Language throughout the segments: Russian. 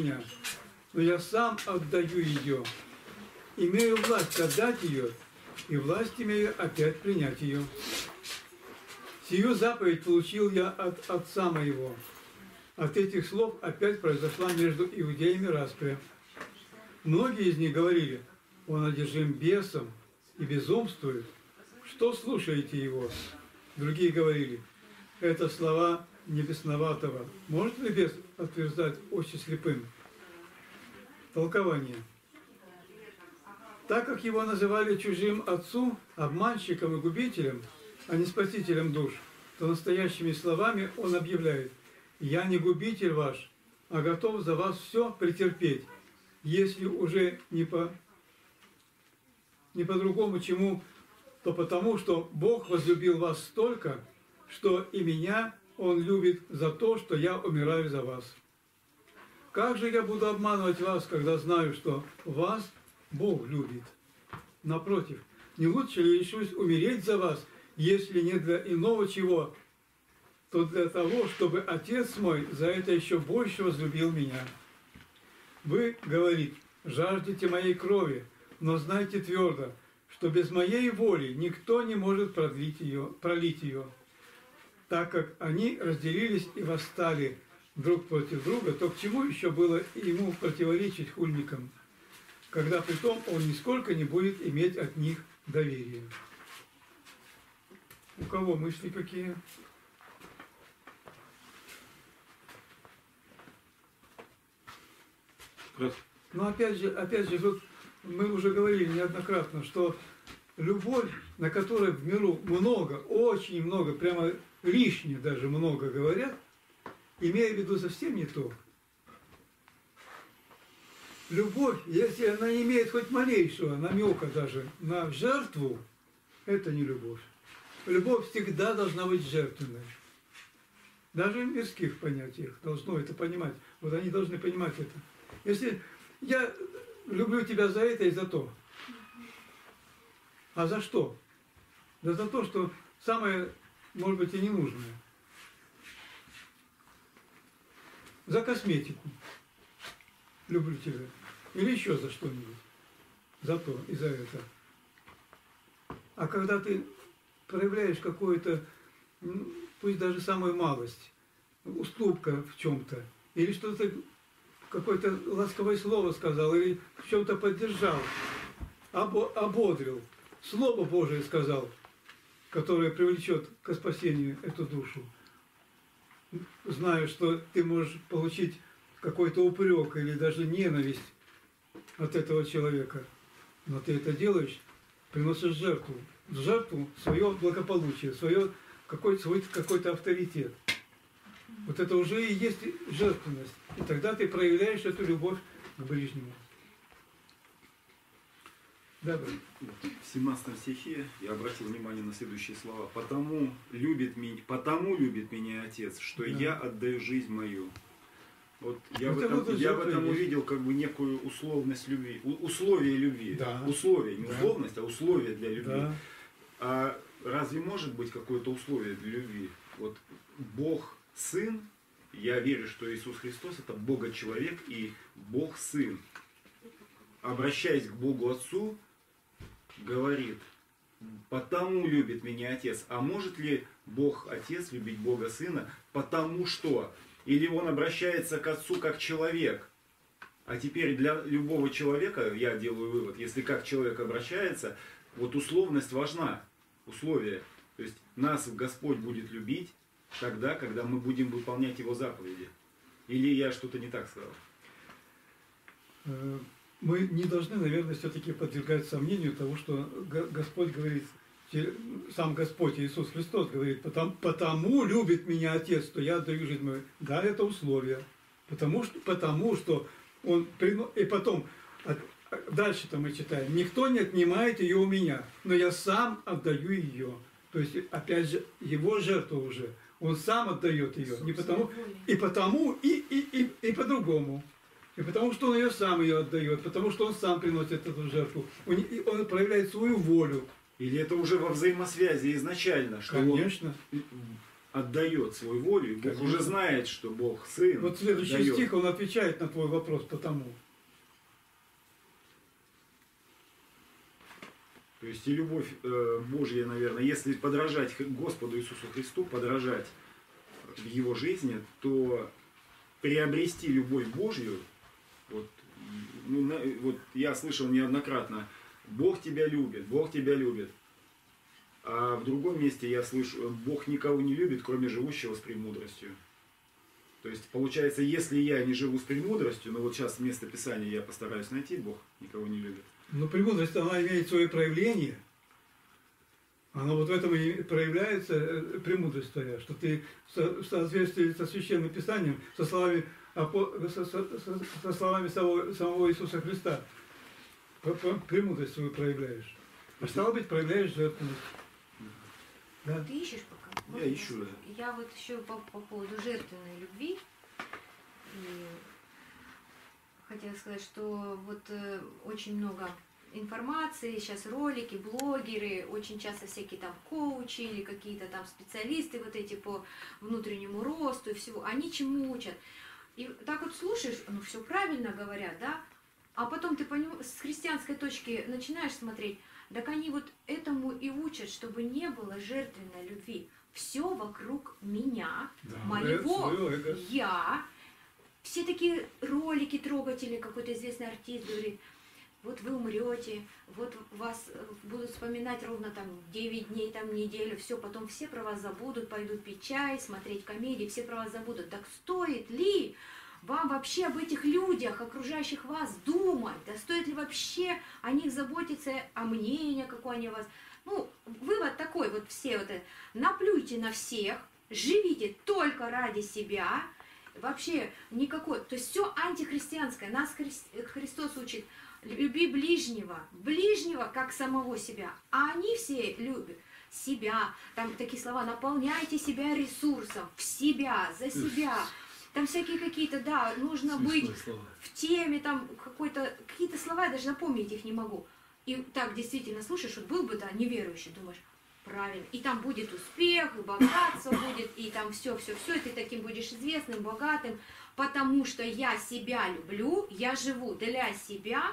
меня, но я сам отдаю ее. Имею власть отдать ее, и власть имею опять принять ее. Сию заповедь получил я от отца моего. От этих слов опять произошла между иудеями распря. Многие из них говорили, он одержим бесом и безумствует. Что слушаете его? Другие говорили, это слова небесноватого. Может ли бес отверждать очи слепым? Толкование. Так как его называли чужим отцу, обманщиком и губителем, а не спасителем душ, то настоящими словами он объявляет, «Я не губитель ваш, а готов за вас все претерпеть, если уже не по, не по другому чему, то потому, что Бог возлюбил вас столько, что и меня Он любит за то, что я умираю за вас. Как же я буду обманывать вас, когда знаю, что вас Бог любит? Напротив, не лучше ли решусь умереть за вас, если не для иного чего, то для того, чтобы Отец мой за это еще больше возлюбил меня. Вы, говорит, жаждете моей крови, но знайте твердо, что без моей воли никто не может продлить ее, пролить ее. Так как они разделились и восстали друг против друга, то к чему еще было ему противоречить хульникам, когда при том он нисколько не будет иметь от них доверия. У кого мысли какие? Но опять же, опять же, вот мы уже говорили неоднократно, что любовь, на которой в миру много, очень много, прямо лишнее даже много говорят, имея в виду совсем не то. Любовь, если она имеет хоть малейшего намека даже на жертву, это не любовь. Любовь всегда должна быть жертвенной. Даже в мирских понятиях должно это понимать. Вот они должны понимать это. Если я люблю тебя за это и за то. А за что? Да за то, что самое, может быть, и ненужное. За косметику. Люблю тебя. Или еще за что-нибудь. За то и за это. А когда ты проявляешь какую-то, ну, пусть даже самую малость, уступка в чем-то, или что-то какое-то ласковое слово сказал или в чем-то поддержал, ободрил, Слово Божие сказал, которое привлечет к спасению эту душу. Знаю, что ты можешь получить какой-то упрек или даже ненависть от этого человека, но ты это делаешь, приносишь жертву, в жертву свое благополучие, свое, какой-то свой какой-то авторитет. Вот это уже и есть жертвенность. И тогда ты проявляешь эту любовь к ближнему. Да, в 17 стихе я обратил внимание на следующие слова. «Потому любит меня, потому любит меня Отец, что да. я отдаю жизнь мою». Вот я, в этом, я в этом увидел как бы некую условность любви, условие любви. Да. Условие, не да. условность, а условие для любви. Да. А разве может быть какое-то условие для любви? Вот Бог Сын, я верю, что Иисус Христос это Бога-человек и Бог-Сын. Обращаясь к Богу Отцу, говорит, потому любит меня Отец. А может ли Бог Отец любить Бога Сына? Потому что. Или он обращается к Отцу как человек. А теперь для любого человека, я делаю вывод, если как человек обращается, вот условность важна, условие. То есть нас Господь будет любить, тогда, когда мы будем выполнять его заповеди. Или я что-то не так сказал? Мы не должны, наверное, все-таки подвергать сомнению того, что Господь говорит, сам Господь Иисус Христос говорит, потому, потому любит меня Отец, что я отдаю жизнь мою. Да, это условие. Потому что, потому что Он... И потом, дальше-то мы читаем, никто не отнимает ее у меня, но я сам отдаю ее. То есть, опять же, его жертва уже. Он сам отдает ее. Не потому, и потому, и, и, и, и по-другому. И потому что он ее сам ее отдает, потому что он сам приносит эту жертву. Он, он проявляет свою волю. Или это уже во взаимосвязи изначально? Что Конечно. Он... отдает свою волю, и Бог Конечно. уже знает, что Бог Сын Вот следующий дает. стих, он отвечает на твой вопрос потому. То есть и любовь э, Божья, наверное, если подражать Господу Иисусу Христу, подражать в Его жизни, то приобрести любовь Божью, вот, ну, вот я слышал неоднократно, Бог тебя любит, Бог тебя любит. А в другом месте я слышу, Бог никого не любит, кроме живущего с премудростью. То есть, получается, если я не живу с премудростью, ну вот сейчас место Писания я постараюсь найти, Бог никого не любит. Но премудрость, она имеет свое проявление. Она вот в этом и проявляется э, премудрость твоя, что ты в со- в соответствии со священным писанием, со словами, со, со- словами самого, самого Иисуса Христа, премудрость свою проявляешь. А стало быть, проявляешь жертвенность. Да. Ты ищешь пока? Я Вот ищу, да. Я вот еще по, по поводу жертвенной любви. И хотела сказать, что вот э, очень много информации, сейчас ролики, блогеры, очень часто всякие там коучи или какие-то там специалисты вот эти по внутреннему росту и всего, они чему учат. И так вот слушаешь, ну все правильно говорят, да, а потом ты поним- с христианской точки начинаешь смотреть, так они вот этому и учат, чтобы не было жертвенной любви. Все вокруг меня, Да, моего я. Все такие ролики трогательные, какой-то известный артист говорит, вот вы умрете, вот вас э, будут вспоминать ровно там 9 дней, там неделю, все, потом все про вас забудут, пойдут пить чай, смотреть комедии, все про вас забудут. Так стоит ли вам вообще об этих людях, окружающих вас, думать? Да стоит ли вообще о них заботиться, о мнении, какое они о вас? Ну, вывод такой, вот все вот это, наплюйте на всех, живите только ради себя, вообще никакой, то есть все антихристианское, нас Хрис- Христос учит, люби ближнего, ближнего как самого себя, а они все любят себя, там такие слова, наполняйте себя ресурсом, в себя, за себя, там всякие какие-то, да, нужно быть в теме, там какой-то, какие-то слова, я даже запомнить их не могу. И так действительно слушаешь, вот был бы, да, неверующий, думаешь, правильно, и там будет успех, и богатство будет, и там все, все, все, и ты таким будешь известным, богатым, потому что я себя люблю, я живу для себя,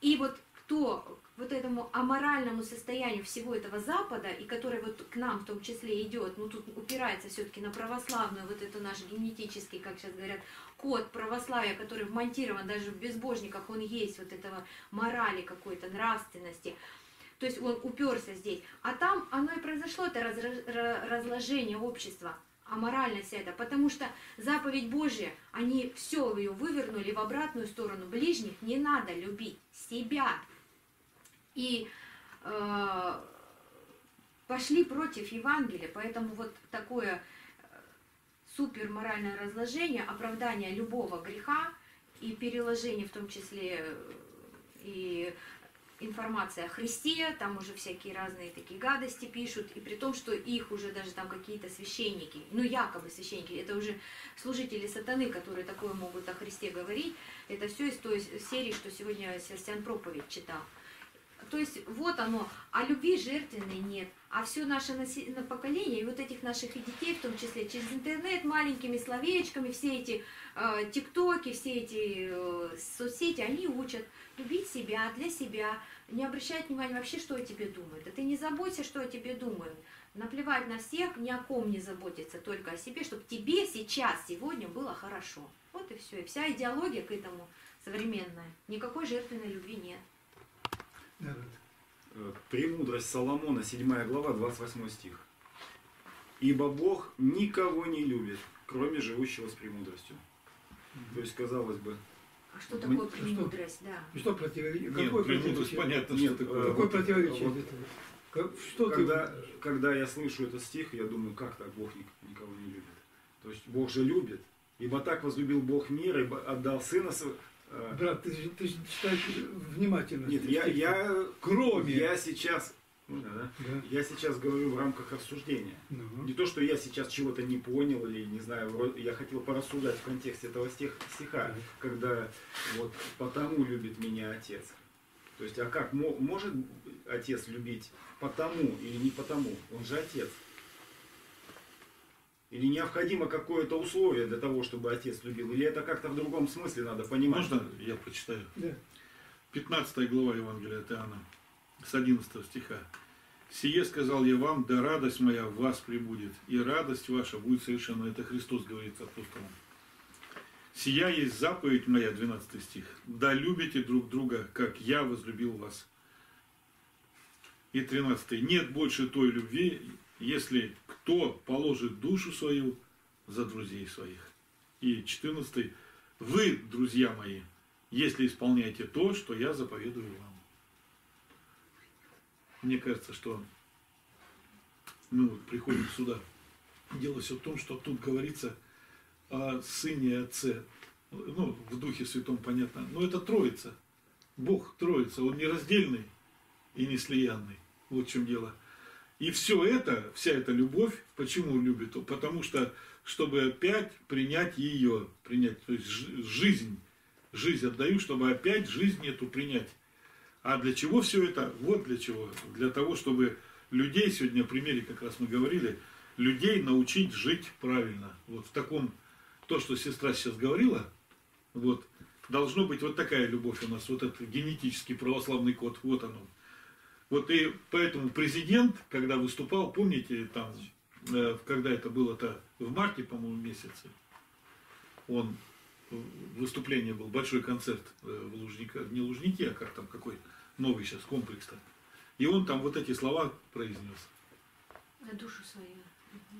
и вот кто вот этому аморальному состоянию всего этого Запада, и который вот к нам в том числе идет, ну тут упирается все-таки на православную, вот это наш генетический, как сейчас говорят, код православия, который вмонтирован даже в безбожниках, он есть, вот этого морали какой-то, нравственности. То есть он уперся здесь. А там оно и произошло, это разложение общества, аморальность это, потому что заповедь Божья, они все ее вывернули в обратную сторону. Ближних не надо любить, себя. И э, пошли против Евангелия, поэтому вот такое э, супер моральное разложение, оправдание любого греха и переложение в том числе э, и информация о Христе, там уже всякие разные такие гадости пишут, и при том, что их уже даже там какие-то священники, ну якобы священники, это уже служители сатаны, которые такое могут о Христе говорить, это все из той серии, что сегодня Севастьян проповедь читал. То есть вот оно, а любви жертвенной нет. А все наше поколение, и вот этих наших и детей, в том числе через интернет, маленькими словечками, все эти э, тиктоки, все эти э, соцсети, они учат любить себя, для себя, не обращать внимания вообще, что о тебе думают. Да ты не заботься, что о тебе думают. Наплевать на всех, ни о ком не заботиться, только о себе, чтобы тебе сейчас, сегодня было хорошо. Вот и все. И вся идеология к этому современная. Никакой жертвенной любви нет. Э, Премудрость Соломона, 7 глава, 28 стих. Ибо Бог никого не любит, кроме живущего с премудростью. То есть, казалось бы, А что Мы- такое что? премудрость, да? И что противоречие? Нет, Какое премудрость противоречие? понятно, Нет, что такое. Какое вот- противоречие? вот-? Как- Что когда, ты... когда я слышу этот стих, я думаю, как так Бог ник- никого не любит? То есть Бог же любит. Ибо так возлюбил Бог мир, ибо отдал Сына Своего. Э, Брат, ты, же- ты же читаешь внимательно. Нет, я, я, Кроме. я сейчас, ну, да, да. Да. я сейчас говорю в рамках рассуждения. Ну. Не то, что я сейчас чего-то не понял или не знаю, я хотел порассуждать в контексте этого стих, стиха, Так. когда вот потому любит меня отец. То есть, а как мо- может отец любить потому или не потому? Он же отец. Или необходимо какое-то условие для того, чтобы отец любил? Или это как-то в другом смысле надо понимать? Можно я прочитаю? Да. 15 глава Евангелия от Иоанна, с 11 стиха. «Сие сказал я вам, да радость моя в вас прибудет, и радость ваша будет совершена». Это Христос говорит апостолам. «Сия есть заповедь моя», 12 стих, «да любите друг друга, как я возлюбил вас». И 13 «нет больше той любви, если кто положит душу свою за друзей своих». И 14 «вы, друзья мои, если исполняете то, что я заповедую вам». Мне кажется, что мы вот приходим сюда. Дело все в том, что тут говорится о сыне и отце. Ну, в Духе Святом понятно. Но это Троица. Бог Троица. Он нераздельный и не слиянный. Вот в чем дело. И все это, вся эта любовь, почему любит? Потому что, чтобы опять принять ее, принять, то есть жизнь, жизнь отдаю, чтобы опять жизнь эту принять. А для чего все это? Вот для чего. Для того, чтобы людей, сегодня о примере как раз мы говорили, людей научить жить правильно. Вот в таком, то, что сестра сейчас говорила, вот, должно быть вот такая любовь у нас, вот этот генетический православный код, вот оно. Вот и поэтому президент, когда выступал, помните, там, э, когда это было-то в марте, по-моему, месяце, он выступление был, большой концерт э, в Лужниках, не Лужники, а как там какой новый сейчас комплекс-то. И он там вот эти слова произнес. На душу свою.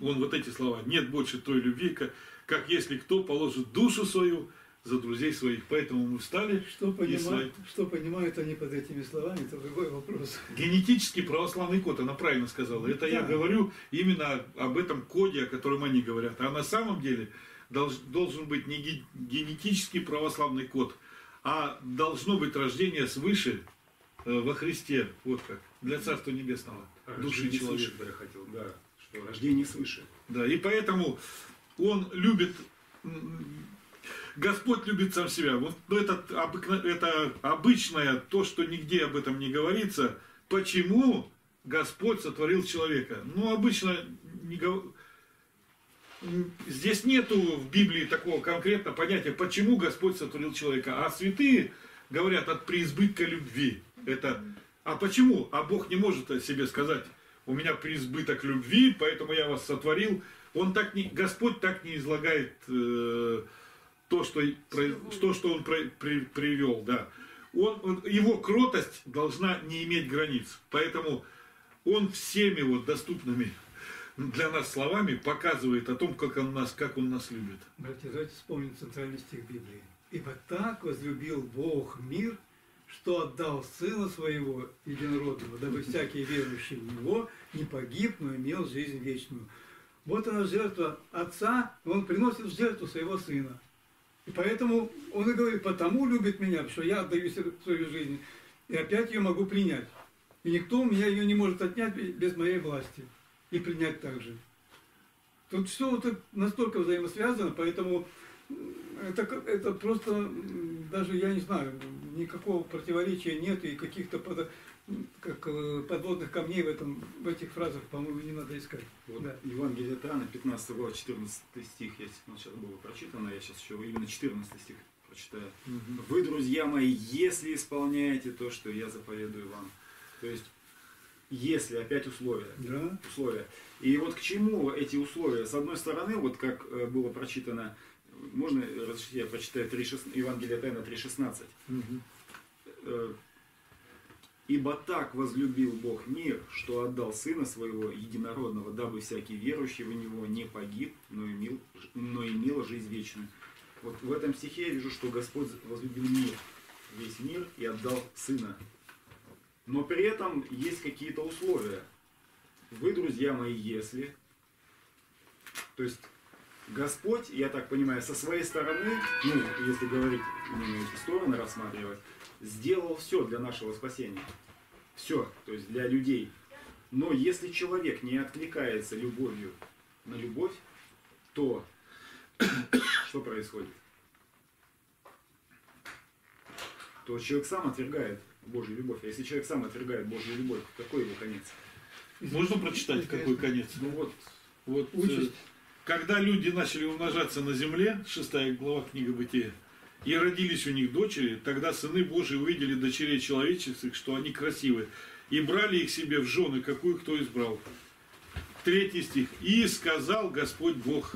Он вот эти слова. Нет больше той любви, как, как если кто положит душу свою за друзей своих. Поэтому мы встали. Что понимают, что понимают они под этими словами, это другой вопрос. Генетический православный код, она правильно сказала. Это да. я говорю именно об этом коде, о котором они говорят. А на самом деле должен быть не генетический православный код, а должно быть рождение свыше э, во Христе. Вот как. Для Царства Небесного. Души человека. Свыше, я хотел, да. Что рождение свыше. Да, и поэтому он любит Господь любит сам себя. Вот ну, это, это обычное, то, что нигде об этом не говорится. Почему Господь сотворил человека? Ну, обычно не, здесь нету в Библии такого конкретного понятия, почему Господь сотворил человека. А святые говорят от преизбытка любви. Это, а почему? А Бог не может о себе сказать, у меня преизбыток любви, поэтому я вас сотворил. Он так не, Господь так не излагает э, то, что, про, то, что он про, при, привел. Да. Он, он, его кротость должна не иметь границ. Поэтому он всеми вот доступными для нас словами показывает о том, как он нас, как он нас любит. Братья, давайте вспомним центральный стих Библии. «Ибо так возлюбил Бог мир, что отдал Сына Своего Единородного, дабы всякий верующий в Него не погиб, но имел жизнь вечную». Вот она жертва Отца, Он приносит жертву Своего Сына. И поэтому Он и говорит, потому любит меня, что я отдаю свою жизнь, и опять ее могу принять. И никто у меня ее не может отнять без моей власти и принять также. Тут все вот настолько взаимосвязано, поэтому это, это просто, даже я не знаю, никакого противоречия нет и каких-то под, как, э, подводных камней в, этом, в этих фразах, по-моему, не надо искать. Вот да. Евангелие от Иоанна, 15 глава, 14 стих, я, ну, сейчас было прочитано, я сейчас еще именно 14 стих прочитаю. Угу. Вы, друзья мои, если исполняете то, что я заповедую вам. То есть если опять условия. Да. Условия. И вот к чему эти условия? С одной стороны, вот как э, было прочитано, можно, я прочитаю 3, 6, Евангелие от Иоанна 3,16. Угу. «Ибо так возлюбил Бог мир, что отдал Сына Своего Единородного, дабы всякий верующий в Него не погиб, но имел, но имел жизнь вечную». Вот в этом стихе я вижу, что Господь возлюбил мир, весь мир, и отдал Сына но при этом есть какие-то условия. Вы, друзья мои, если... То есть Господь, я так понимаю, со своей стороны, ну, если говорить именно эти стороны рассматривать, сделал все для нашего спасения. Все, то есть для людей. Но если человек не откликается любовью на любовь, то что происходит? То человек сам отвергает Божью любовь. А если человек сам отвергает Божью любовь, какой его конец? Можно прочитать, какой конец? Ну вот, вот участь. когда люди начали умножаться на земле, 6 глава книга Бытия, и родились у них дочери, тогда сыны Божии увидели дочерей человеческих, что они красивые, и брали их себе в жены, какую кто избрал. Третий стих. «И сказал Господь Бог,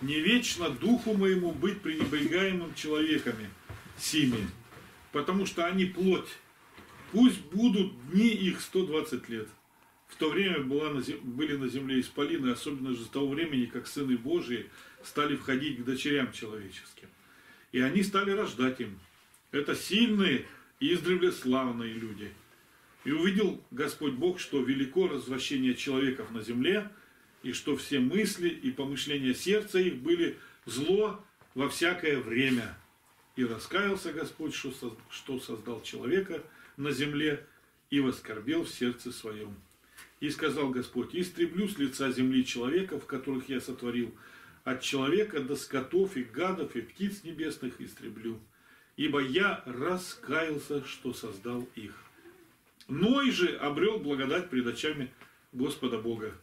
не вечно духу моему быть пренебрегаемым человеками сими, потому что они плоть. Пусть будут дни их 120 лет». В то время была на зем- были на земле исполины, особенно же с того времени, как сыны Божии стали входить к дочерям человеческим. И они стали рождать им. Это сильные и издревле славные люди. И увидел Господь Бог, что велико развращение человеков на земле, и что все мысли и помышления сердца их были зло во всякое время. И раскаялся Господь, что соз- что создал человека на земле, и воскорбел в сердце своем. И сказал Господь, истреблю с лица земли человеков, которых я сотворил, от человека до скотов и гадов и птиц небесных истреблю, ибо я раскаялся, что создал их. Ной же обрел благодать пред очами Господа Бога.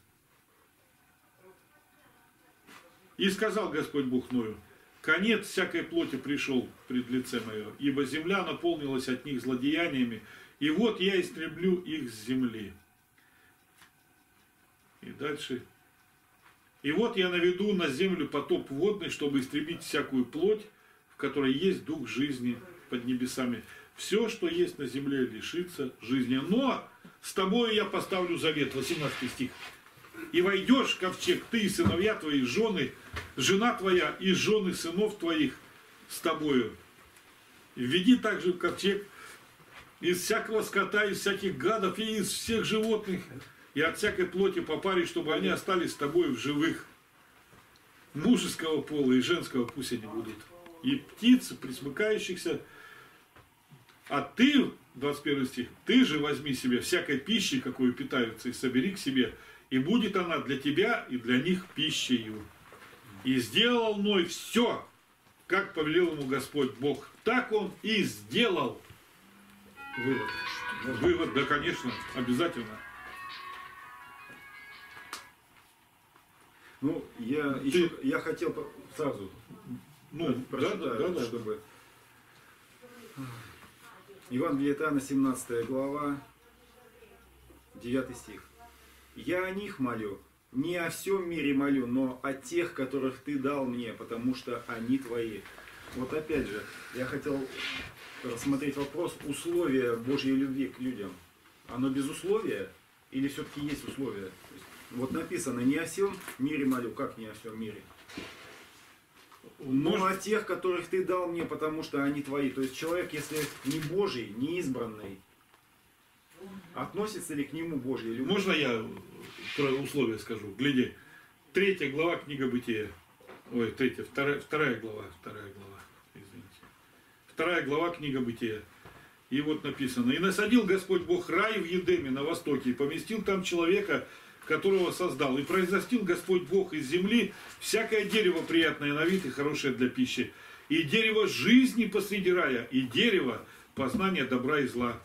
И сказал Господь Бог Ною, конец всякой плоти пришел пред лице мое, ибо земля наполнилась от них злодеяниями, и вот я истреблю их с земли. И дальше. И вот я наведу на землю потоп водный, чтобы истребить всякую плоть, в которой есть дух жизни под небесами. Все, что есть на земле, лишится жизни. Но с тобой я поставлю завет, 18 стих. И войдешь в ковчег, ты и сыновья твои, жены, жена твоя и жены сынов твоих с тобою. Введи также в ковчег из всякого скота, из всяких гадов и из всех животных, и от всякой плоти по паре, чтобы они остались с тобой в живых. Мужеского пола и женского пусть они будут. И птицы, присмыкающихся, а ты, 21 стих, ты же возьми себе всякой пищи, какую питаются, и собери к себе, и будет она для тебя и для них пищей. И сделал Ной все, как повелел ему Господь Бог. Так он и сделал. Вывод. Вывод, да, конечно, обязательно. Ну, я Ты- еще, я хотел сразу Ну, да, прочитаю, да, да, да. чтобы... Евангелие от Иоанна, 17 глава, 9 стих. «Я о них молю, не о всем мире молю, но о тех, которых Ты дал мне, потому что они Твои». Вот опять же, я хотел рассмотреть вопрос условия Божьей любви к людям. Оно без условия или все-таки есть условия? Вот написано, не о всем мире молю, как не о всем мире? Но о тех, которых ты дал мне, потому что они твои. То есть человек, если не Божий, не избранный, относится ли к нему Божья любовь? можно я про условия скажу? Гляди. Третья глава книга Бытия. Ой, третья, вторая, вторая глава, вторая глава, извините. Вторая глава книга Бытия. И вот написано. «И насадил Господь Бог рай в Едеме на востоке, и поместил там человека, которого создал. И произрастил Господь Бог из земли всякое дерево приятное на вид и хорошее для пищи. И дерево жизни посреди рая, и дерево познания добра и зла».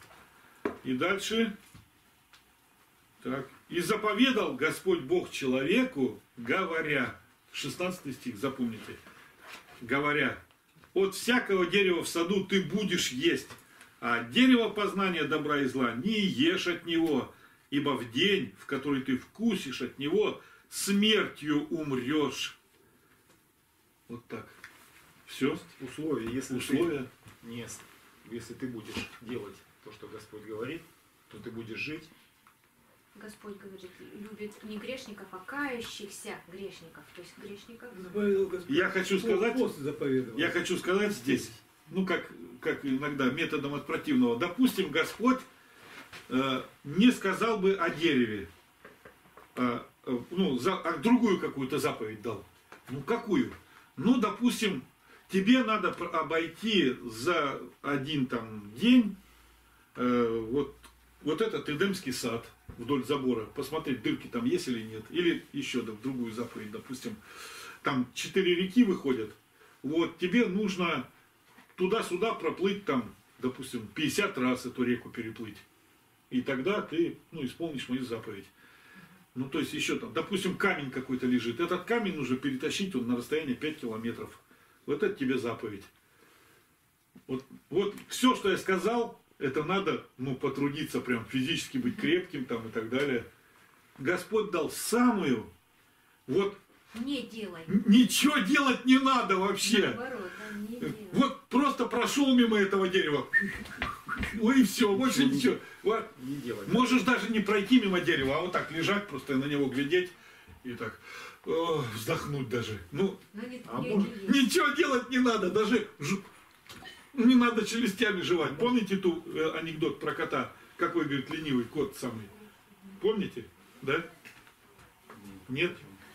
И дальше так. И заповедал Господь Бог человеку, говоря, 16 стих, запомните, говоря, от всякого дерева в саду ты будешь есть, а от дерева познания добра и зла не ешь от него, ибо в день, в который ты вкусишь от него, смертью умрешь. Вот так. Все, Условия, если условия. ты не, если ты будешь делать то, что Господь говорит, то ты будешь жить. Господь говорит, любит не грешников, а кающихся грешников. То есть грешников. Господь. Я хочу сказать- Пост заповедовал. Я хочу сказать здесь, ну как, как иногда методом от противного. Допустим, Господь э, не сказал бы о дереве, а, э, ну, за, а другую какую-то заповедь дал. Ну какую? Ну, допустим, тебе надо обойти за один там день э, вот, вот этот Эдемский сад вдоль забора, посмотреть, дырки там есть или нет. Или еще да, другую заповедь, допустим, там четыре реки выходят, вот, тебе нужно туда-сюда проплыть там, допустим, 50 раз эту реку переплыть. И тогда ты, ну, исполнишь мою заповедь. Ну, то есть еще там, допустим, камень какой-то лежит. Этот камень нужно перетащить он на расстояние 5 километров. Вот это тебе заповедь. Вот, вот все, что я сказал, это надо, ну, потрудиться прям физически быть крепким там и так далее. Господь дал самую, вот Не делай. ничего делать не надо вообще. Наоборот, не делай. Вот просто прошел мимо этого дерева. Ой, и все, больше ничего. Вот. Не делай. Можешь даже не пройти мимо дерева, а вот так лежать, просто на него глядеть и так о, вздохнуть даже. Ну, не, А не может, ничего делать не надо, даже не надо челюстями жевать. Помните ту э, анекдот про кота? Какой, говорит, ленивый кот самый? Помните? Да? Нет?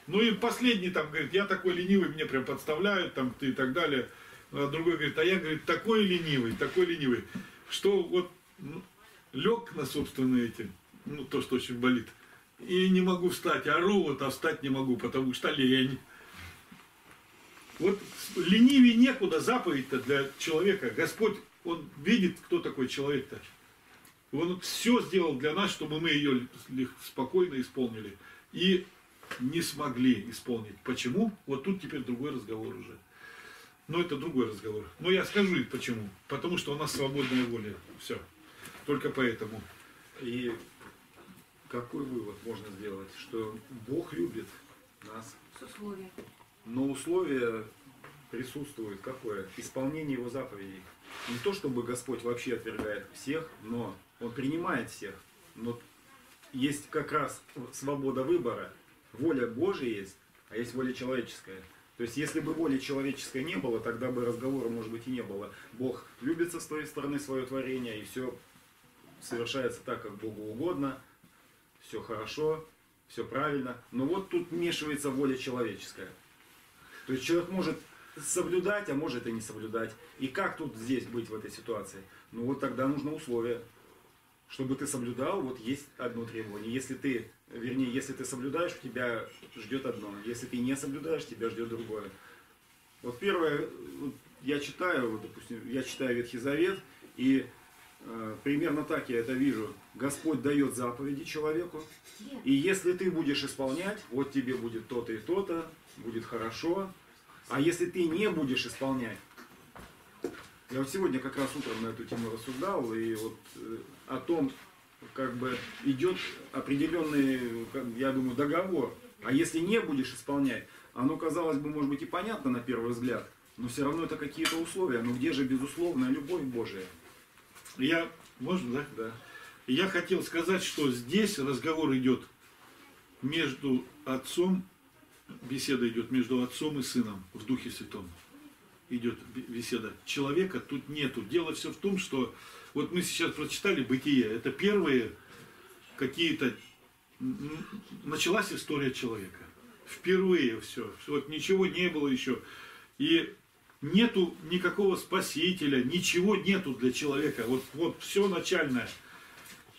Ну и последний там говорит, я такой ленивый, мне прям подставляют там ты и так далее. А другой говорит, а я, говорит, такой ленивый, такой ленивый, что вот ну, лег на собственные эти, ну то, что очень болит, и не могу встать, ору вот, а встать не могу, потому что лень. Вот ленивее некуда заповедь-то для человека. Господь, Он видит, кто такой человек-то. Он все сделал для нас, чтобы мы ее спокойно исполнили. И не смогли исполнить. Почему? Вот тут теперь другой разговор уже. Но это другой разговор. Но я скажу и почему. Потому что у нас свободная воля. Все. Только поэтому. И какой вывод можно сделать? Что Бог любит нас, С условием. Но условие присутствует какое? Исполнение его заповедей. Не то, чтобы Господь вообще отвергает всех, но Он принимает всех. Но есть как раз свобода выбора. Воля Божия есть, а есть воля человеческая. То есть, если бы воли человеческой не было, тогда бы разговора, может быть, и не было. Бог любит со своей стороны свое творение, и все совершается так, как Богу угодно, все хорошо, все правильно. Но вот тут вмешивается воля человеческая. То есть человек может соблюдать, а может и не соблюдать. И как тут здесь быть в этой ситуации? Ну вот тогда нужно условие. Чтобы ты соблюдал, вот есть одно требование. Если ты, вернее, если ты соблюдаешь, тебя ждет одно. Если ты не соблюдаешь, тебя ждет другое. Вот первое, вот я читаю, вот, допустим, я читаю Ветхий Завет, и примерно так я это вижу. Господь дает заповеди человеку, и если ты будешь исполнять, вот тебе будет то-то и то-то, будет хорошо. А если ты не будешь исполнять, я вот сегодня как раз утром на эту тему рассуждал, и вот э, о том, как бы идет определенный, я думаю, договор. А если не будешь исполнять, оно, казалось бы, может быть и понятно на первый взгляд, но все равно это какие-то условия. Но где же безусловная любовь Божия? Я, можно, да? Да. Я хотел сказать, что здесь разговор идет между отцом, беседа идет между отцом и сыном в Духе Святом. Идет бе- беседа. Человека тут нету. Дело все в том, что вот мы сейчас прочитали Бытие. Это первые какие-то... Началась история человека. Впервые все. Вот ничего не было еще. И нету никакого спасителя, ничего нету для человека. Вот, вот все начальное.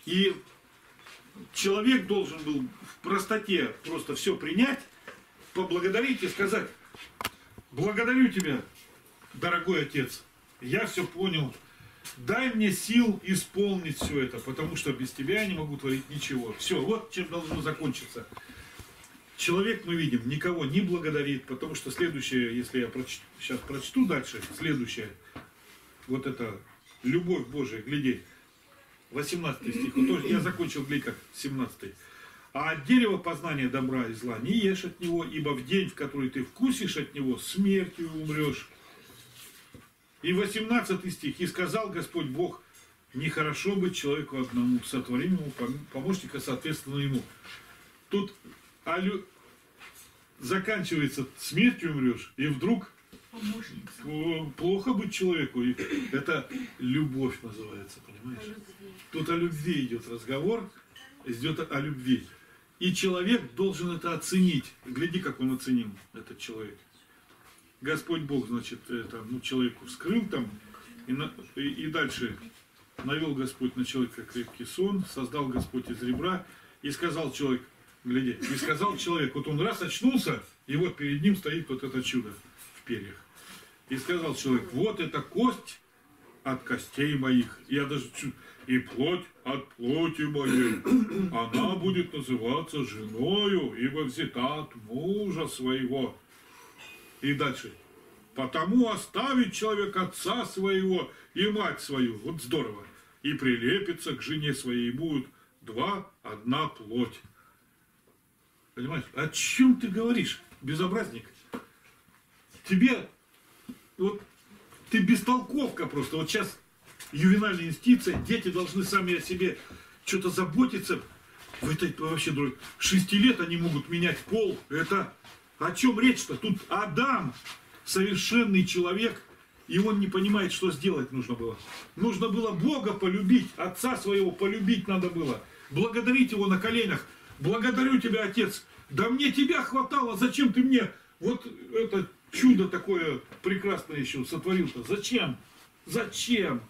И человек должен был в простоте просто все принять, поблагодарить и сказать, благодарю тебя, дорогой отец, я все понял, дай мне сил исполнить все это, потому что без тебя я не могу творить ничего. Все, вот чем должно закончиться. Человек, мы видим, никого не благодарит, потому что следующее, если я проч- сейчас прочту дальше, следующее, вот это любовь Божия, гляди, 18 стих, вот тоже я закончил глядь как 17. А от дерева познания добра и зла не ешь от него, ибо в день, в который ты вкусишь от него, смертью умрешь. И 18 стих. И сказал Господь Бог, нехорошо быть человеку одному, сотворим ему пом- помощника соответственно ему. Тут а лю- заканчивается смертью умрешь, и вдруг Помощник. э, плохо быть человеку. И это любовь называется, понимаешь? Любви. Тут о любви идет разговор, идет о любви. И человек должен это оценить. Гляди, как он оценил, этот человек. Господь Бог, значит, это, ну, человеку вскрыл там, и, на- и, и дальше навел Господь на человека крепкий сон, создал Господь из ребра, и сказал человек, гляди, и сказал человек, вот он раз очнулся, и вот перед ним стоит вот это чудо в перьях. И сказал человек, вот это кость от костей моих. Я даже и плоть от плоти моей. Она будет называться женою, ибо взята от мужа своего. И дальше. Потому оставит человек отца своего и мать свою. Вот здорово. И прилепится к жене своей. И будут два, одна плоть. Понимаешь? О чем ты говоришь, безобразник? Тебе, вот, ты бестолковка просто. Вот сейчас ювенальная институция, дети должны сами о себе что-то заботиться. В этой вообще, друг, шести лет они могут менять пол. Это о чем речь-то? Тут Адам, совершенный человек, и он не понимает, что сделать нужно было. Нужно было Бога полюбить, Отца своего полюбить надо было. Благодарить Его на коленях. Благодарю Тебя, Отец. Да мне Тебя хватало, зачем ты мне вот это чудо такое прекрасное еще сотворил-то? Зачем? Зачем?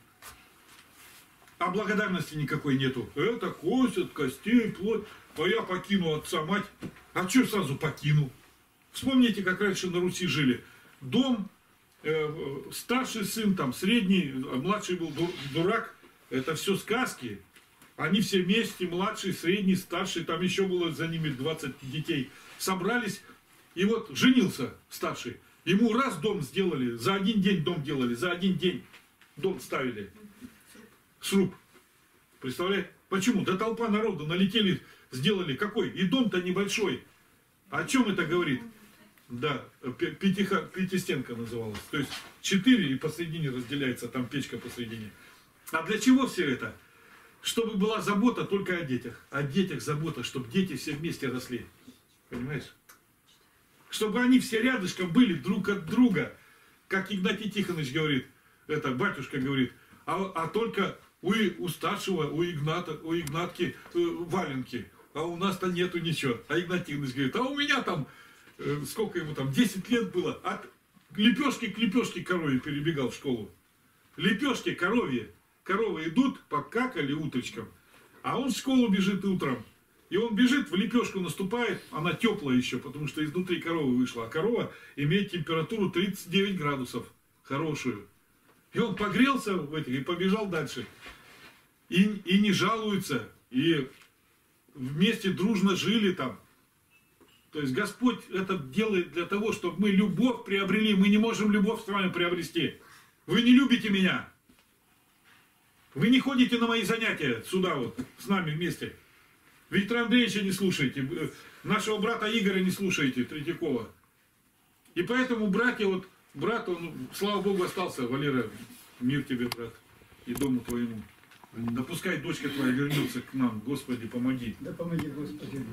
А благодарности никакой нету. Это кость от костей, плоть. А я покину отца, мать. А что сразу покину? Вспомните, как раньше на Руси жили. Дом, э, старший сын, там, средний, младший был ду- дурак. Это все сказки. Они все вместе, младший, средний, старший, там еще было за ними 20 детей. Собрались, и вот женился старший. Ему раз дом сделали, за один день дом делали, за один день дом ставили. Сруб. Представляете? Почему? Да толпа народу налетели, сделали какой? И дом-то небольшой. О чем это говорит? Да, пятиха, пятистенка называлась. То есть четыре и посередине разделяется, там печка посередине. А для чего все это? Чтобы была забота только о детях. О детях забота, чтобы дети все вместе росли. Понимаешь? Чтобы они все рядышком были друг от друга. Как Игнатий Тихонович говорит, это батюшка говорит, а, а только у, у старшего, у Игната, у Игнатки э, валенки, а у нас-то нету ничего. А Игнатий Тихонович говорит, а у меня там, э, сколько ему там, 10 лет было, от лепешки к лепешке корове перебегал в школу. Лепешки коровье. Коровы идут, покакали утречком, а он в школу бежит утром. И он бежит, в лепешку наступает, она теплая еще, потому что изнутри коровы вышла. А корова имеет температуру 39 градусов, хорошую. И он погрелся в этих и побежал дальше. И, и не жалуется, и вместе дружно жили там. То есть Господь это делает для того, чтобы мы любовь приобрели. Мы не можем любовь с вами приобрести. Вы не любите меня. Вы не ходите на мои занятия сюда вот, с нами вместе. Виктора Андреевича не слушаете, э, нашего брата Игоря не слушаете, Третьякова. И поэтому братья, вот, брат, он, слава Богу, остался, Валера, мир тебе, брат, и дому твоему. Да пускай дочка твоя вернется к нам, Господи, помоги. Да помоги, Господи.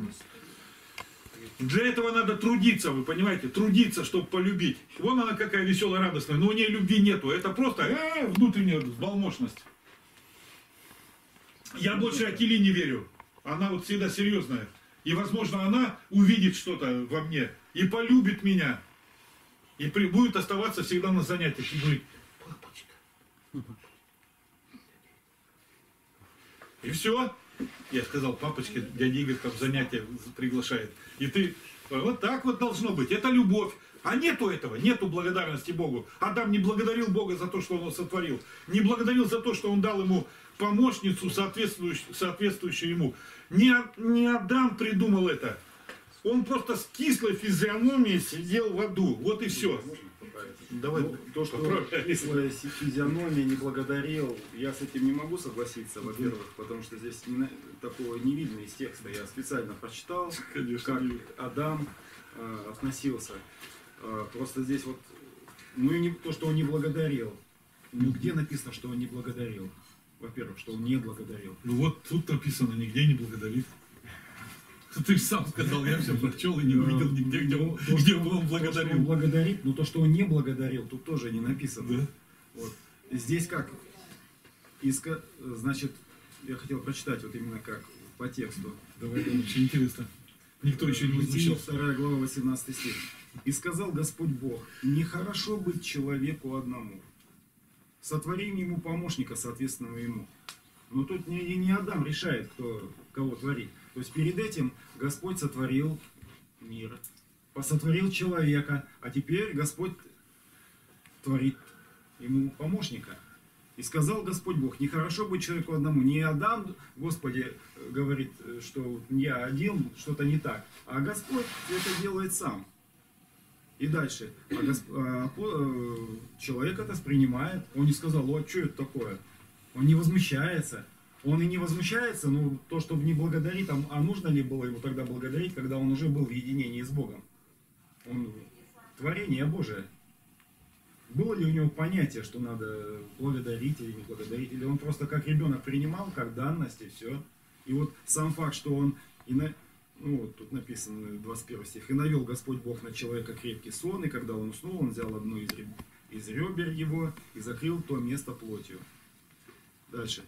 Для этого надо трудиться, вы понимаете, трудиться, чтобы полюбить. Вон она какая веселая, радостная, но у нее любви нету. Это просто э, внутренняя взбалмошность. Я больше Акили не верю. Она вот всегда серьезная. И, возможно, она увидит что-то во мне и полюбит меня. И при- будет оставаться всегда на занятиях и говорит, папочка. И все. Я сказал, папочке, дядя Игорь там занятия приглашает. И ты, вот так вот должно быть. Это любовь. А нету этого, нету благодарности Богу. Адам не благодарил Бога за то, что он сотворил. Не благодарил за то, что он дал ему помощницу, соответствующую, соответствующую ему. Не, не Адам придумал это. Он просто с кислой физиономией сидел в аду. Вот и все. Давай. Ну, то, что кислая физиономия не благодарил, я с этим не могу согласиться, во-первых, потому что здесь не такого не видно из текста. Я специально прочитал, Конечно, как не видно. Адам э, относился. Э, просто здесь вот, ну и не то, что он не благодарил. Ну где написано, что он не благодарил? Во-первых, что он не благодарил. Ну вот тут написано, нигде не благодарит. Ты же сам сказал, я все прочел и не увидел нигде, где он, то, где он То, благодарил. он благодарит, но то, что он не благодарил, тут тоже не написано. Да. Вот. Здесь как? Иска, значит, я хотел прочитать вот именно как по тексту. Давай, очень интересно. Никто еще не возмущался. 2 глава, 18 стих. «И сказал Господь Бог, нехорошо быть человеку одному. Сотворим ему помощника, соответственного ему». Но тут не, не Адам решает, кто кого творить. То есть перед этим Господь сотворил мир, сотворил человека, а теперь Господь творит ему помощника. И сказал Господь Бог, нехорошо быть человеку одному. Не Адам, Господи, э, говорит, э, что я один, что-то не так. А Господь это делает сам. И дальше. А Госп- а по- э, человек это воспринимает. Он не сказал, о, что это такое? Он не возмущается. Он и не возмущается, ну, то, чтобы не благодарить, а, а нужно ли было его тогда благодарить, когда он уже был в единении с Богом? Он творение Божие. Было ли у него понятие, что надо благодарить или не благодарить, или он просто как ребенок принимал, как данность и все. И вот сам факт, что он, и на, ну вот тут написано 21 стих, «И навел Господь Бог на человека крепкий сон, и когда он уснул, он взял одну из, реб- из ребер его и закрыл то место плотью». Дальше.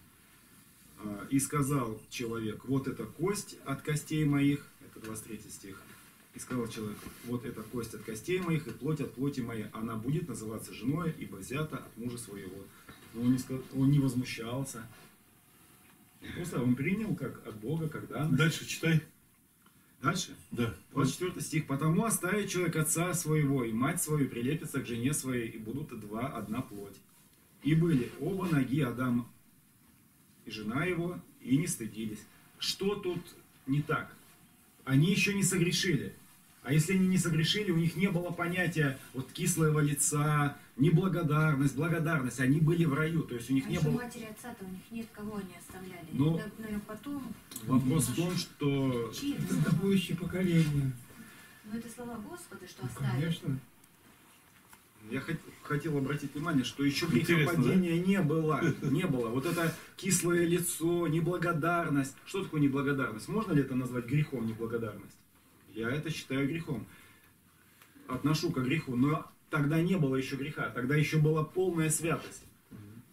А, И сказал человек, вот эта кость от костей моих, это 23 стих, и сказал человек, вот эта кость от костей моих и плоть от плоти моей, она будет называться женой, ибо взята от мужа своего. Но он не, ска- он не возмущался. Просто он принял как от Бога, данность. Дальше читай. Дальше. Да. 24 стих. «Потому оставит человек отца своего и мать свою, прилепится к жене своей, и будут два одна плоть. И были оба ноги Адам и жена его, и не стыдились». Что тут не так? Они еще не согрешили. А если они не согрешили, у них не было понятия вот кислого лица, неблагодарность, благодарность. Они были в раю, то есть у них А не было... матери отца-то у них нет, кого они оставляли. Ну, Наверное, потом. Вопрос в том, что Чьи это Это слова? будущее поколение. Ну, это слова Господа, что Ну, оставили. Конечно. Я хот- хотел обратить внимание, что еще грехопадения не было. Не было. Вот это кислое лицо, неблагодарность. Что такое неблагодарность? Можно ли это назвать грехом неблагодарность? Я это считаю грехом. Отношу к греху. Но тогда не было еще греха. Тогда еще была полная святость.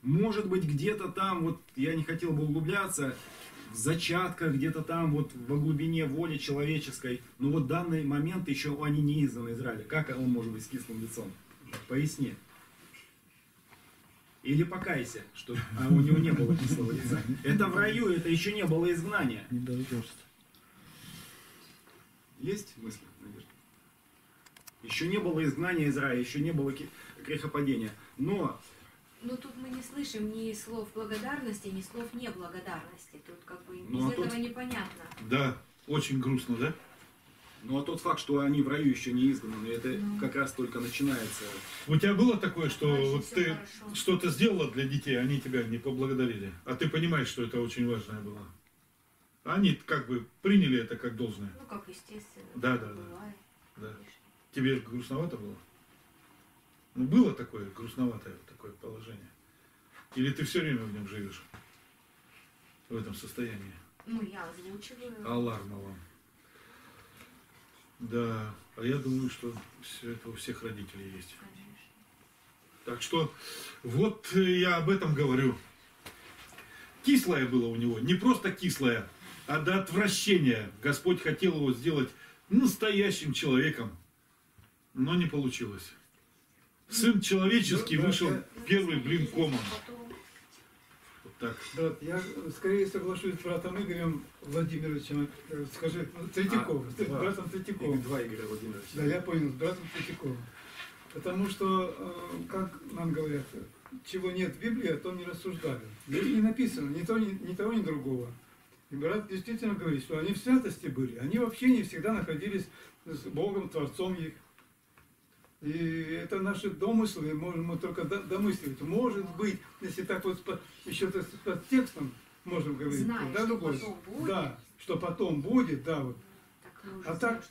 Может быть, где-то там, вот я не хотел бы углубляться, в зачатках, где-то там, вот во глубине воли человеческой, но вот данный момент еще они не изданы Израиля. Как он может быть с кислым лицом? Поясни. Или покайся, что а у него не было кислого лица. Это в раю, это еще не было изгнания. Не дождешься. Есть мысли, Надежда? Еще не было изгнания из рая, еще не было грехопадения. Но Ну, тут мы не слышим ни слов благодарности, ни слов неблагодарности. Тут как бы Ну, из а этого непонятно. Да. Очень грустно, да? Ну а тот факт, что они в раю еще не изгнаны, это Ну. как раз только начинается. У тебя было такое, что вот ты хорошо. что-то сделала для детей, они тебя не поблагодарили, а ты понимаешь, что это очень важное было. Они как бы приняли это как должное. Ну, как естественно. Да, да, да. бывает, Да. Тебе грустновато было? Ну, было такое грустноватое такое положение? Или ты все время в нем живешь? В этом состоянии? Ну, я озвучиваю. Аларма вам. Да, а я думаю, что все это у всех родителей есть. Конечно. Так что вот я об этом говорю. Кислое было у него, не просто кислое, а до отвращения. Господь хотел его сделать настоящим человеком, но не получилось. Сын человеческий Ну, да, вышел первый блин комом. Вот так. Брат, я скорее соглашусь с братом Игорем Владимировичем, э, скажи, Третьяков, А, с два. братом Третьяковым. Два Игоря Владимировича. Да, я понял, с братом Третьяковым. Потому что, э, как нам говорят, чего нет в Библии, о том не рассуждали. Здесь не написано ни того, ни, ни того, ни другого. И брат действительно говорит, что они в святости были. Они вообще не всегда находились с Богом, Творцом их. И это наши домыслы, можем мы только до- домысливать. Может быть, если так вот по- еще так с под текстом можем говорить, Знаешь, да, что потом будет. Да, что потом будет, да, вот. так А так.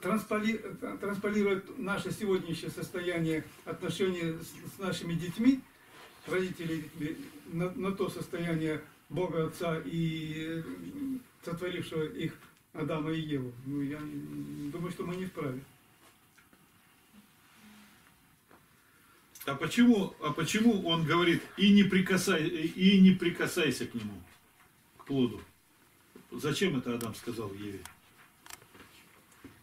Трансполи- э, транспалировать наше сегодняшнее состояние отношений с, с нашими детьми, родителей детьми, на, на то состояние Бога Отца и э, сотворившего их Адама и Еву. Ну, я думаю, что мы не вправе. А почему, а почему он говорит и не, прикасай, и не прикасайся к нему, к плоду? Зачем это Адам сказал Еве?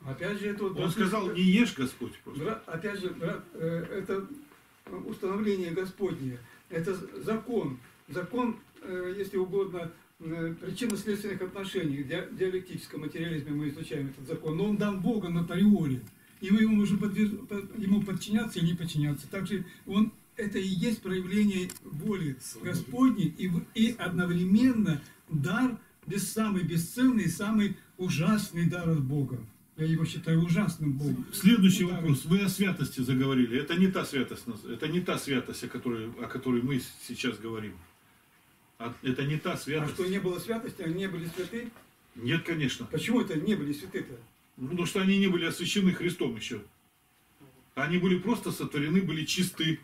Опять же, это вот Он сказал, не ешь, Господь. просто. Бра- опять же, брат, э, это установление Господнее, это закон. Закон, если угодно, э, причинно-следственных отношений. В ди- диалектическом материализме мы изучаем этот закон. Но он дан Богом априори. И вы ему нужно подвиж- под- ему подчиняться или не подчиняться. Также он это и есть проявление воли Господней и, и одновременно дар без самый бесценный, самый ужасный дар от Бога. Я его считаю ужасным Богом. Следующий вопрос. Вы о святости заговорили. Это не та святость, это не та святость, о которой, о которой мы сейчас говорим. А Это не та А святость. что не было святости, они не были святы? Нет, конечно. Почему это не были святы-то? Ну, Потому что они не были освящены Христом еще. Они были просто сотворены, были чисты.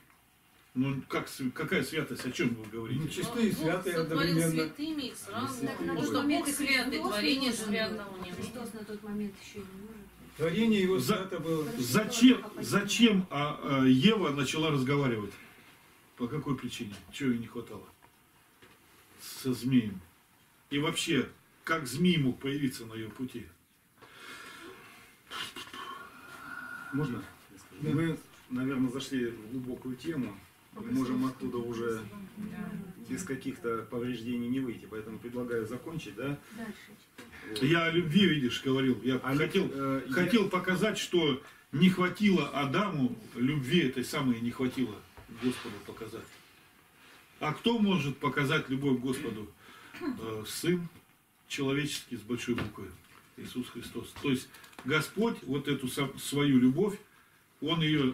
Ну, как, какая святость? О чем вы Ну, говорите? чистые и Бог святые одновременно. святыми их сразу. Так Потому что Бог и святый, творение святого не было. Христос на тот момент еще и не был. Творение его За- свято было. Зачем, зачем а, а, Ева начала разговаривать? По какой причине? Чего ей не хватало? Со змеем. И вообще, как змей мог появиться на ее пути? Можно? я скажу? Мы, наверное, зашли в глубокую тему. Мы можем оттуда уже без каких-то повреждений не выйти. Поэтому предлагаю закончить, да? Дальше. Вот. Я о любви, видишь, говорил. Я А хотел, э, я- хотел показать, что не хватило Адаму любви этой самой не хватило Господу показать. А кто может показать любовь Господу? Э, Сын человеческий с большой буквы. Иисус Христос. То есть Господь вот эту свою любовь, Он ее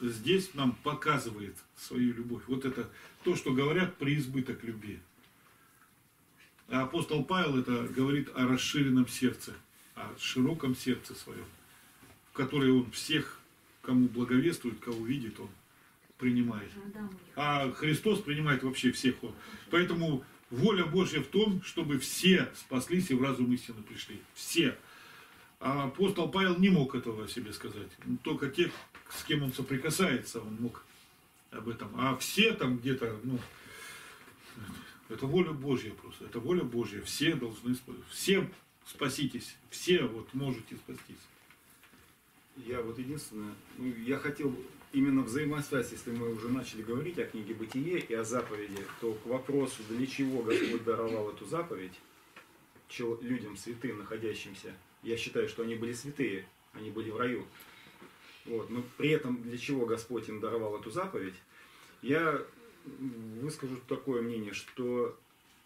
здесь нам показывает, свою любовь. Вот это то, что говорят преизбыток любви. А апостол Павел это говорит о расширенном сердце, о широком сердце своем, в которое он всех, кому благовествует, кого видит, он принимает. А Христос принимает вообще всех. Поэтому воля Божья в том, чтобы все спаслись и в разум истины пришли. Все. А апостол Павел не мог этого о себе сказать. Только те, с кем он соприкасается, он мог об этом. А все там где-то, ну, это воля Божья просто. Это воля Божья. Все должны, все спаситесь. Все вот можете спастись. Я вот единственное, ну, я хотел именно взаимосвязь, если мы уже начали говорить о книге Бытие и о заповеди, то к вопросу, для чего Господь даровал эту заповедь людям святым, находящимся, я считаю, что они были святые, они были в раю. Вот. Но при этом для чего Господь им даровал эту заповедь, я выскажу такое мнение, что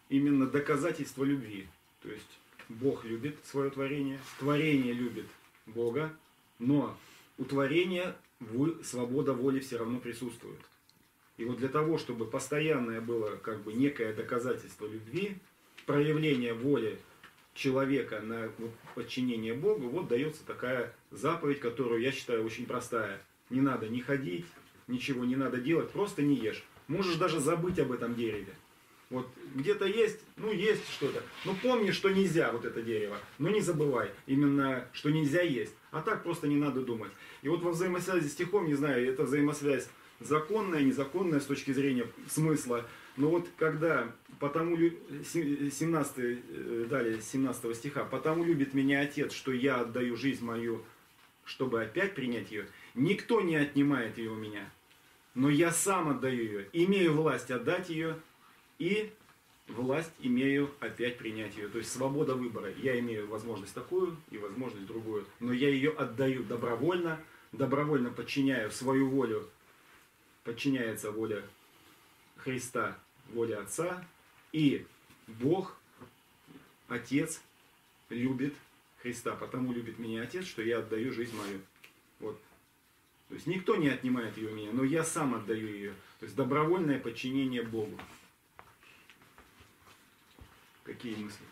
именно доказательство любви. То есть Бог любит свое творение, творение любит Бога, но у творения свобода воли все равно присутствует. И вот для того, чтобы постоянное было как бы некое доказательство любви, проявление воли человека на подчинение Богу, вот дается такая заповедь, которую я считаю очень простая. Не надо не ходить, ничего не надо делать, просто не ешь. Можешь даже забыть об этом дереве. Вот где-то есть, ну есть что-то. Но помни, что нельзя вот это дерево. Но не забывай именно, что нельзя есть. А так просто не надо думать. И вот во взаимосвязи стихом, не знаю, это взаимосвязь законная, незаконная с точки зрения смысла. Но вот когда, потому, лю- се- 17, э, далее 17 стиха, потому любит меня Отец, что я отдаю жизнь мою, чтобы опять принять ее, никто не отнимает ее у меня. Но я сам отдаю ее, имею власть отдать ее, и власть имею опять принять ее. То есть свобода выбора. Я имею возможность такую и возможность другую. Но я ее отдаю добровольно, добровольно подчиняю свою волю, подчиняется воля Христа, воля Отца. И Бог, Отец, любит Христа. Потому любит меня Отец, что я отдаю жизнь мою. Вот. То есть никто не отнимает ее у меня, но я сам отдаю ее. То есть добровольное подчинение Богу. Какие мысли?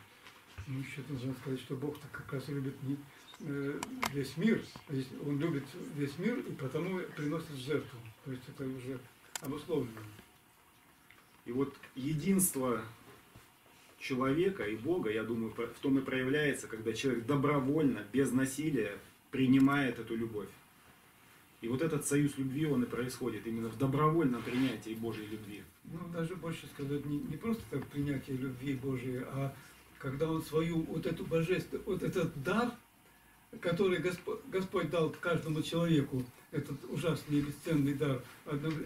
Ну, еще нужно сказать, что Бог так как раз любит не, э, весь мир. Он любит весь мир и потому приносит жертву. То есть это уже обусловлено. И вот единство человека и Бога, я думаю, в том и проявляется, когда человек добровольно, без насилия принимает эту любовь. И вот этот союз любви, он и происходит именно в добровольном принятии Божьей любви. Ну, даже больше сказать, не, не просто так принятие любви Божией, а когда Он свою вот эту божественную, вот этот дар, который Господь, Господь дал каждому человеку, этот ужасный и бесценный дар,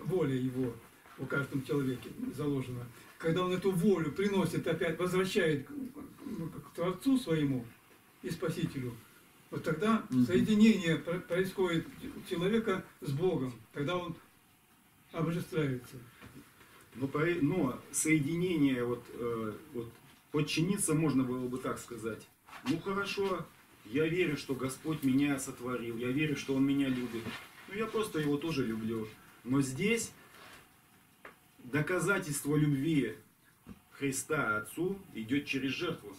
воля Его у каждом человеке заложена. Когда Он эту волю приносит опять, возвращает к, к Творцу своему и Спасителю, вот тогда соединение про- происходит человека с Богом. Тогда он обожествляется. Но, по- но соединение, вот, э, вот подчиниться можно было бы так сказать. Ну хорошо, я верю, что Господь меня сотворил, я верю, что Он меня любит. Ну я просто Его тоже люблю. Но здесь доказательство любви Христа Отцу идет через жертву.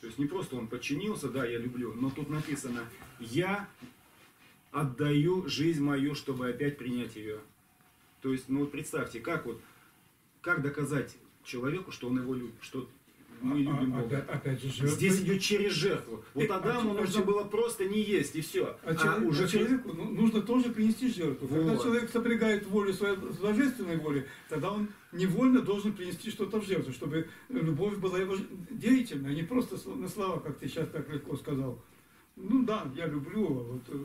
То есть не просто Он подчинился, да, я люблю, но тут написано, я отдаю жизнь мою, чтобы опять принять ее. То есть, ну вот представьте, как вот, как доказать человеку, что он его любит, что мы любим А- а- Бога. опять, же, жертва. Здесь идет через жертву. Вот Э, а Адаму а нужно че- было просто не есть и все. А, человек- уже а человеку ну, нужно тоже принести жертву. Когда Вот. человек сопрягает волю своей с божественной волей, тогда он невольно должен принести что-то в жертву, чтобы любовь была его деятельной, а не просто на слова, как ты сейчас так легко сказал. Ну да, я люблю, а вот, э,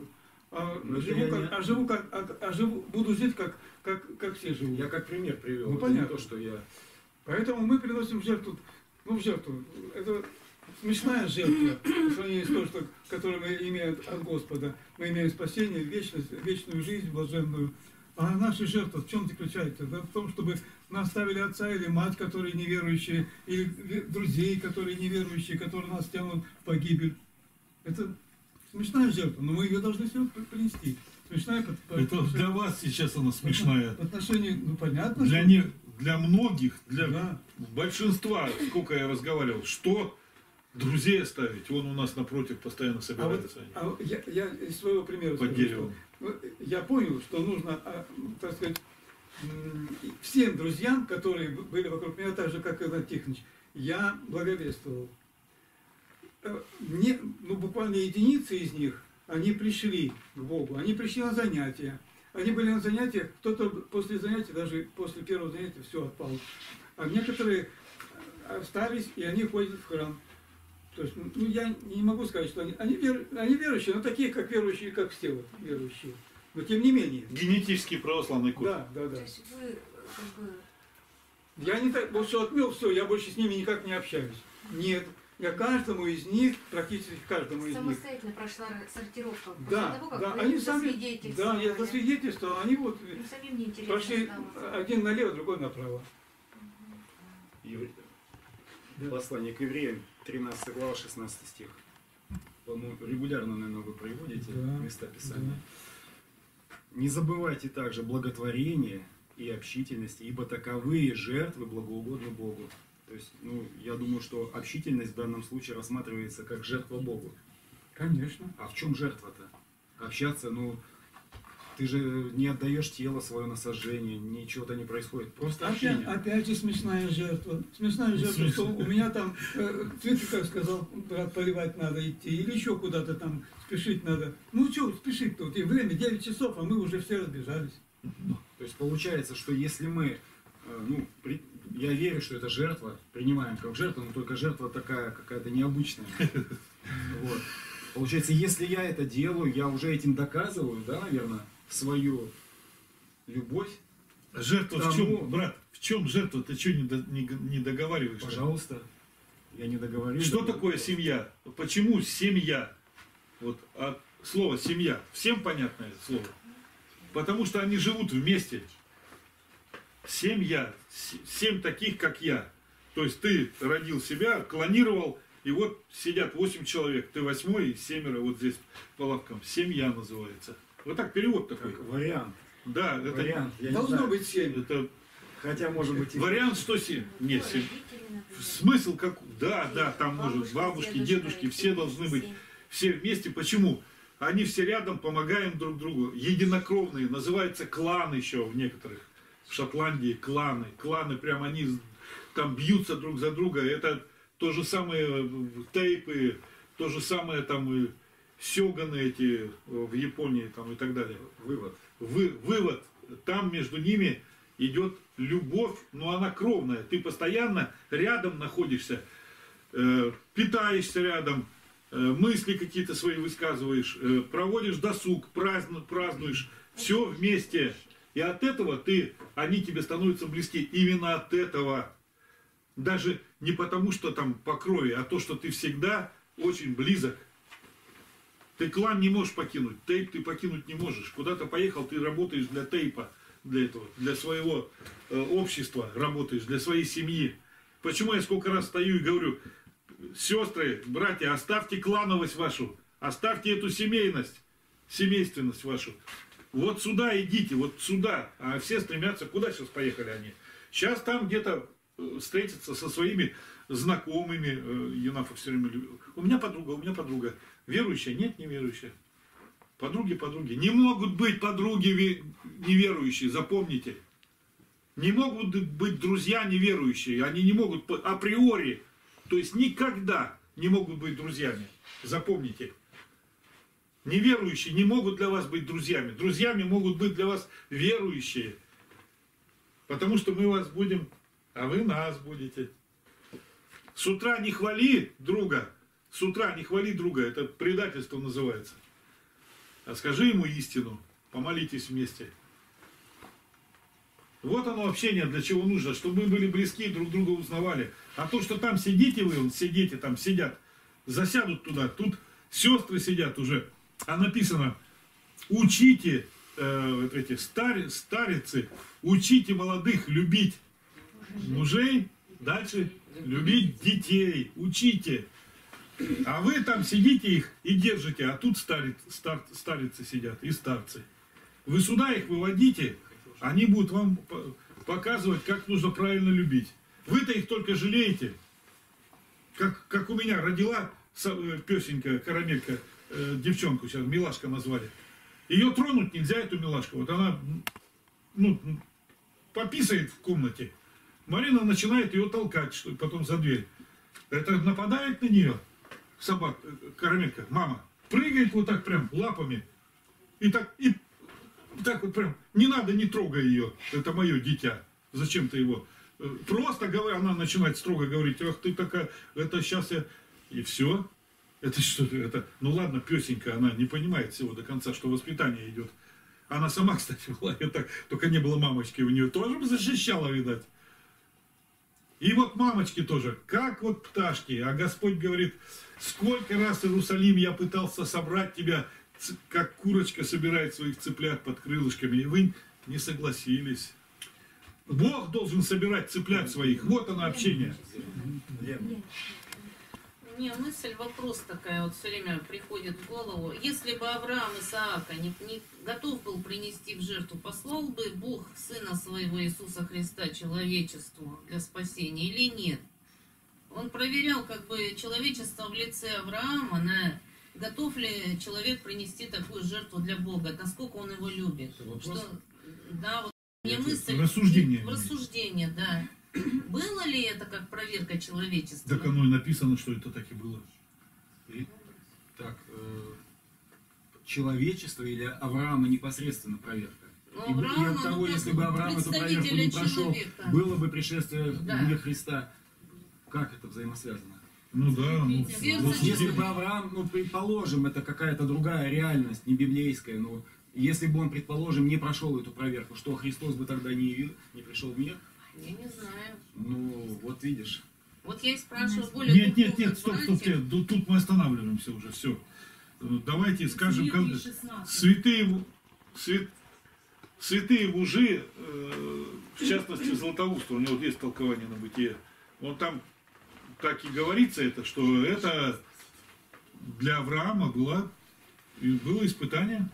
а, Но живу, как, не- а живу как, а, а живу, буду жить как, как, как все живут. Я как пример привел. Ну, понятно. то, что я... Поэтому мы приносим жертву, ну в жертву, это смешная жертва, по сравнению с той, что, которую мы имеем от Господа. Мы имеем спасение, вечность, вечную жизнь блаженную. А наша жертва в чем заключается? Да, в том, чтобы нас ставили отца или мать, которые неверующие, или друзей, которые неверующие, которые нас тянут в погибель. Это смешная жертва, но мы ее должны все принести. Смешная по, по- Это для вас сейчас она смешная. В отношении, ну понятно, Для, что- не, для многих, для Да. большинства, сколько я разговаривал, что друзей оставить. Он у нас напротив постоянно А вот собирается. они. а я, я из своего примера Под скажу, деревом. что, я понял, что нужно, а, так сказать, всем друзьям, которые были вокруг меня, так же, как и Иван Тихонович, я благовествовал. Э, Не, ну, буквально единицы из них, они пришли к Богу, они пришли на занятия. Они были на занятиях, кто-то после занятий, даже после первого занятия, все отпал. А некоторые остались, и они ходят в храм. То есть, ну, я не могу сказать, что они, они, вер- они верующие, но такие, как верующие, как все вот, верующие. Но тем не менее. Генетически православный код. Да, да, То да. есть вы э, как бы Я не так, вот что отмел, все, я больше с ними никак не общаюсь. Нет, я каждому из них, практически каждому из них. самостоятельно прошла сортировка после Да, того, как да, они сами, да, я засвидетельствовал, они вот стало. один налево, другой направо. Евре- Да. Послание к евреям, 13 глава, 16 стих. По-моему, регулярно, наверное, вы приводите Да, места Писания. Не забывайте также благотворение и общительность, ибо таковые жертвы благоугодны Богу. То есть, ну, я думаю, что общительность в данном случае рассматривается как жертва Богу. Конечно. А в чем жертва-то? Общаться, ну, ты же не отдаешь тело свое на сожжение, ничего-то не происходит. Просто Опять, общение. опять же смешная жертва. Смешная жертва, что у меня там э, цветы, как сказал, брат, поливать надо идти, или еще куда-то там спешить надо. Ну что спешить тут? И время 9 часов, а мы уже все разбежались. То есть получается, что если мы, э, ну, при- я верю, что это жертва, принимаем как жертву, но только жертва такая какая-то необычная. Вот. Получается, если я это делаю, я уже этим доказываю, да, наверное, свою любовь. Жертва в Тому- чем, брат? В чем жертва? Ты что не, до- не, не договариваешься? Пожалуйста, я не договорю. Что такое семья? Почему семья? Вот от слова семья. Всем понятное слово. Потому что они живут вместе. Семья. С- Семь таких, как я. То есть ты родил себя, клонировал, и вот сидят восемь человек. Ты восьмой, и семеро вот здесь по лавкам. Семья называется. Вот так перевод такой. Как вариант. Да, это, Вариант. Я Должно знаю. быть 7. это Хотя, может быть, и- вариант 107. Нет, семь. Родители, например. Смысл как? Да, да, там может Бабушка, бабушки, дедушки, и все должны быть, семь. все вместе. Почему? Они все рядом, помогаем друг другу. Единокровные, называется клан еще в некоторых. В Шотландии кланы. Кланы прям они там бьются друг за друга. Это то же самое э, тейпы, то же самое там и сёганы эти э, в Японии там и так далее. вывод. Вы, вывод, там между ними идет любовь, но она кровная. Ты постоянно рядом находишься, э, питаешься рядом, э, мысли какие-то свои высказываешь, э, проводишь досуг, праздну- празднуешь, все вместе. И от этого ты, они тебе становятся близки. Именно от этого. Даже не потому, что там по крови, а то, что ты всегда очень близок. Ты клан не можешь покинуть, тейп ты покинуть не можешь. Куда-то поехал, ты работаешь для тейпа. для этого, для своего э, общества работаешь, для своей семьи. Почему я сколько раз стою и говорю, сестры, братья, оставьте клановость вашу, оставьте эту семейность, семейственность вашу. Вот сюда идите, вот сюда. А все стремятся, куда сейчас поехали они? Сейчас там где-то э, встретиться со своими знакомыми. Э, Юнафа все время любит. У меня подруга, у меня подруга. Верующая? Нет, не верующая. Подруги, подруги. Не могут быть подруги ве- неверующие, запомните. Не могут быть друзья неверующие. Они не могут априори, то есть никогда не могут быть друзьями. Запомните. Неверующие не могут для вас быть друзьями. Друзьями могут быть для вас верующие. Потому что мы вас будем, а вы нас будете. С утра не хвали друга. С утра не хвали друга. Это предательство называется. А скажи ему истину. Помолитесь вместе. Вот оно общение, для чего нужно, чтобы мы были близки, друг друга узнавали. А то, что там сидите вы, вот сидите там, сидят, засядут туда, тут сестры сидят уже, а написано, учите э, вот эти стари, старицы, учите молодых любить мужей, дальше любить детей, учите. А вы там сидите их и держите, а тут старец, стар, старицы сидят и старцы. Вы сюда их выводите, они будут вам по- показывать, как нужно правильно любить. Вы-то их только жалеете. Как, как у меня родила э, песенька, карамелька, э, девчонку сейчас, милашка назвали. Ее тронуть нельзя, эту милашку. Вот она, ну, пописает в комнате. Марина начинает ее толкать, что потом за дверь. Это нападает на нее собак, э, карамелька, мама. Прыгает вот так прям лапами. И так, и так вот прям, не надо, не трогай ее, это мое дитя. Зачем ты его? Э, Просто говоря, она начинает строго говорить, ах ты такая, это сейчас я... И все. Это что это? Ну ладно, песенька, она не понимает всего до конца, что воспитание идет. Она сама, кстати, была так, только не было мамочки у нее, тоже защищала, видать. И вот мамочки тоже, как вот пташки. А Господь говорит, сколько раз Иерусалим я пытался собрать тебя, как курочка собирает своих цыплят под крылышками, и вы не согласились. Бог должен собирать цыплят своих. Вот оно общение. Мне мысль, вопрос такая вот все время приходит в голову. Если бы Авраам Исаака не, не готов был принести в жертву, послал бы Бог Сына Своего Иисуса Христа человечеству для спасения или нет? Он проверял как бы человечество в лице Авраама, на готов ли человек принести такую жертву для Бога, насколько он его любит. Вопрос? Что, да, вот мне мысль... рассуждение. В рассуждение, да. Было ли это как проверка человечества? Так оно и написано, что это так и было. И- Так, э, человечество или Авраама непосредственно проверка? Ну, И, и от того, ну, если бы Авраам эту проверку не прошел, человека. было бы пришествие Да. Христа. Как это взаимосвязано? Ну да, ну, Вот если бы Авраам, ну, предположим, это какая-то другая реальность, не библейская, но если бы он, предположим, не прошел эту проверку, что Христос бы тогда не явил, не пришел в мир? Я не знаю. Ну, вот видишь. Вот я и спрашиваю более Нет, нет, нет, стоп, стоп, нет, тут мы останавливаемся уже, все. Давайте скажем, как- Евреи 16. святые, в- свят- святые мужи, э, в частности Златоуст, у него есть толкование на бытие, он там так и говорится это, что это для Авраама было, было испытание.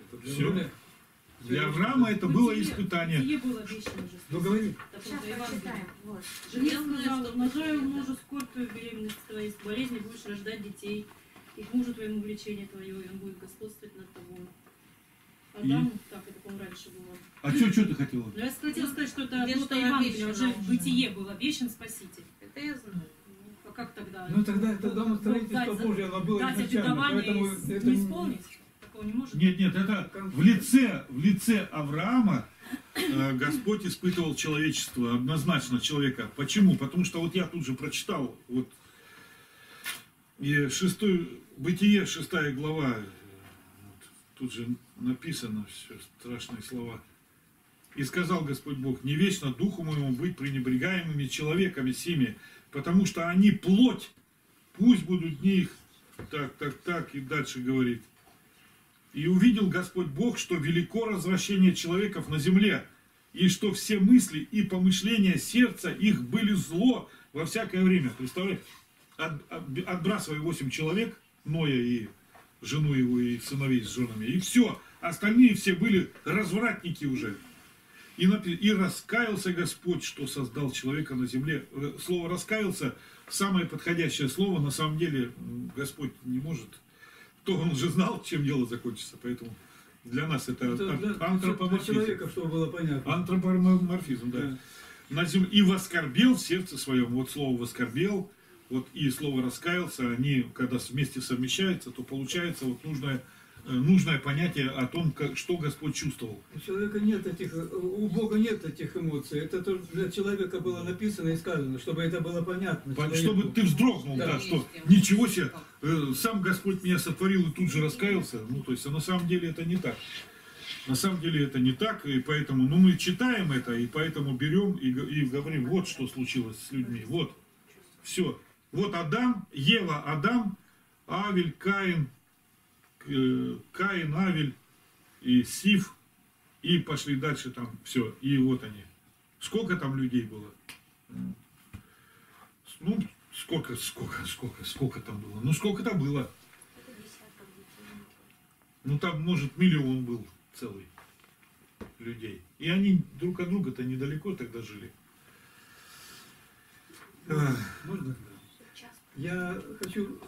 Это для Всё. меня- Для Авраама это было испытание. Бытие было уже. Ну говори. Сейчас прочитаем. Вот. Жене сказал, что умножаю мужу скорбь беременность твоей, с болезни будешь рождать детей, и к мужу твоему влечение твое, и он будет господствовать над тобой. Адам, так, это, по-моему, раньше было. А что, что ты хотела? Но я хотела сказать, что это Где что Евангелие, уже в бытие было, вечен спаситель. Это я знаю. А как тогда? Ну тогда Бог строительства дать- Божие, оно было Дать изначально, обетование поэтому и это не исполнить? Такого не может Нет, нет, это в лице, в лице Авраама э, Господь испытывал человечество, однозначно человека. Почему? Потому что вот я тут же прочитал, вот и шестой, Бытие, шестая глава, э, вот тут же написано все, страшные слова. И сказал Господь Бог, не вечно духу моему быть пренебрегаемыми человеками сими, потому что они плоть, пусть будут дни их, так, так, так, и дальше говорит. И увидел Господь Бог, что велико развращение человеков на земле, и что все мысли и помышления сердца их были зло во всякое время. Представляете? От- от- отбрасывай 8 человек, Ноя и жену его, и сыновей с женами, и все. Остальные все были развратники уже. И, и раскаялся Господь, что создал человека на земле. Э, Слово раскаялся самое подходящее слово. На самом деле Господь не может. То он уже знал, чем дело закончится. Поэтому для нас это, Это ан- для, для антропоморфизм. человека, чтобы было понятно. Антропоморфизм, да. Да. На зем- И воскорбел в сердце своем. Вот слово воскорбел, вот и слово раскаялся, они, когда вместе совмещаются, то получается вот нужное, нужное понятие о том, как, что Господь чувствовал. У человека нет этих, у Бога нет этих эмоций. Это то, для человека было написано и сказано, чтобы это было понятно. Пон- человеку. Чтобы ты вздрогнул, да, Да. что ничего себе, э, сам Господь меня сотворил и тут же раскаялся. Ну, то есть, а на самом деле это не так. На самом деле это не так, и поэтому, ну, мы читаем это, и поэтому берем и, и говорим, вот что случилось с людьми, вот, все. Вот Адам, Ева, Адам, Авель, Каин, э, Каин, Авель и Сиф, и пошли дальше там, все, и вот они. Сколько там людей было? Ну, сколько, сколько, сколько, сколько там было? Ну, сколько там было? Ну, там, может, миллион был целый людей. И они друг от друга-то недалеко тогда жили. Можно? Я хочу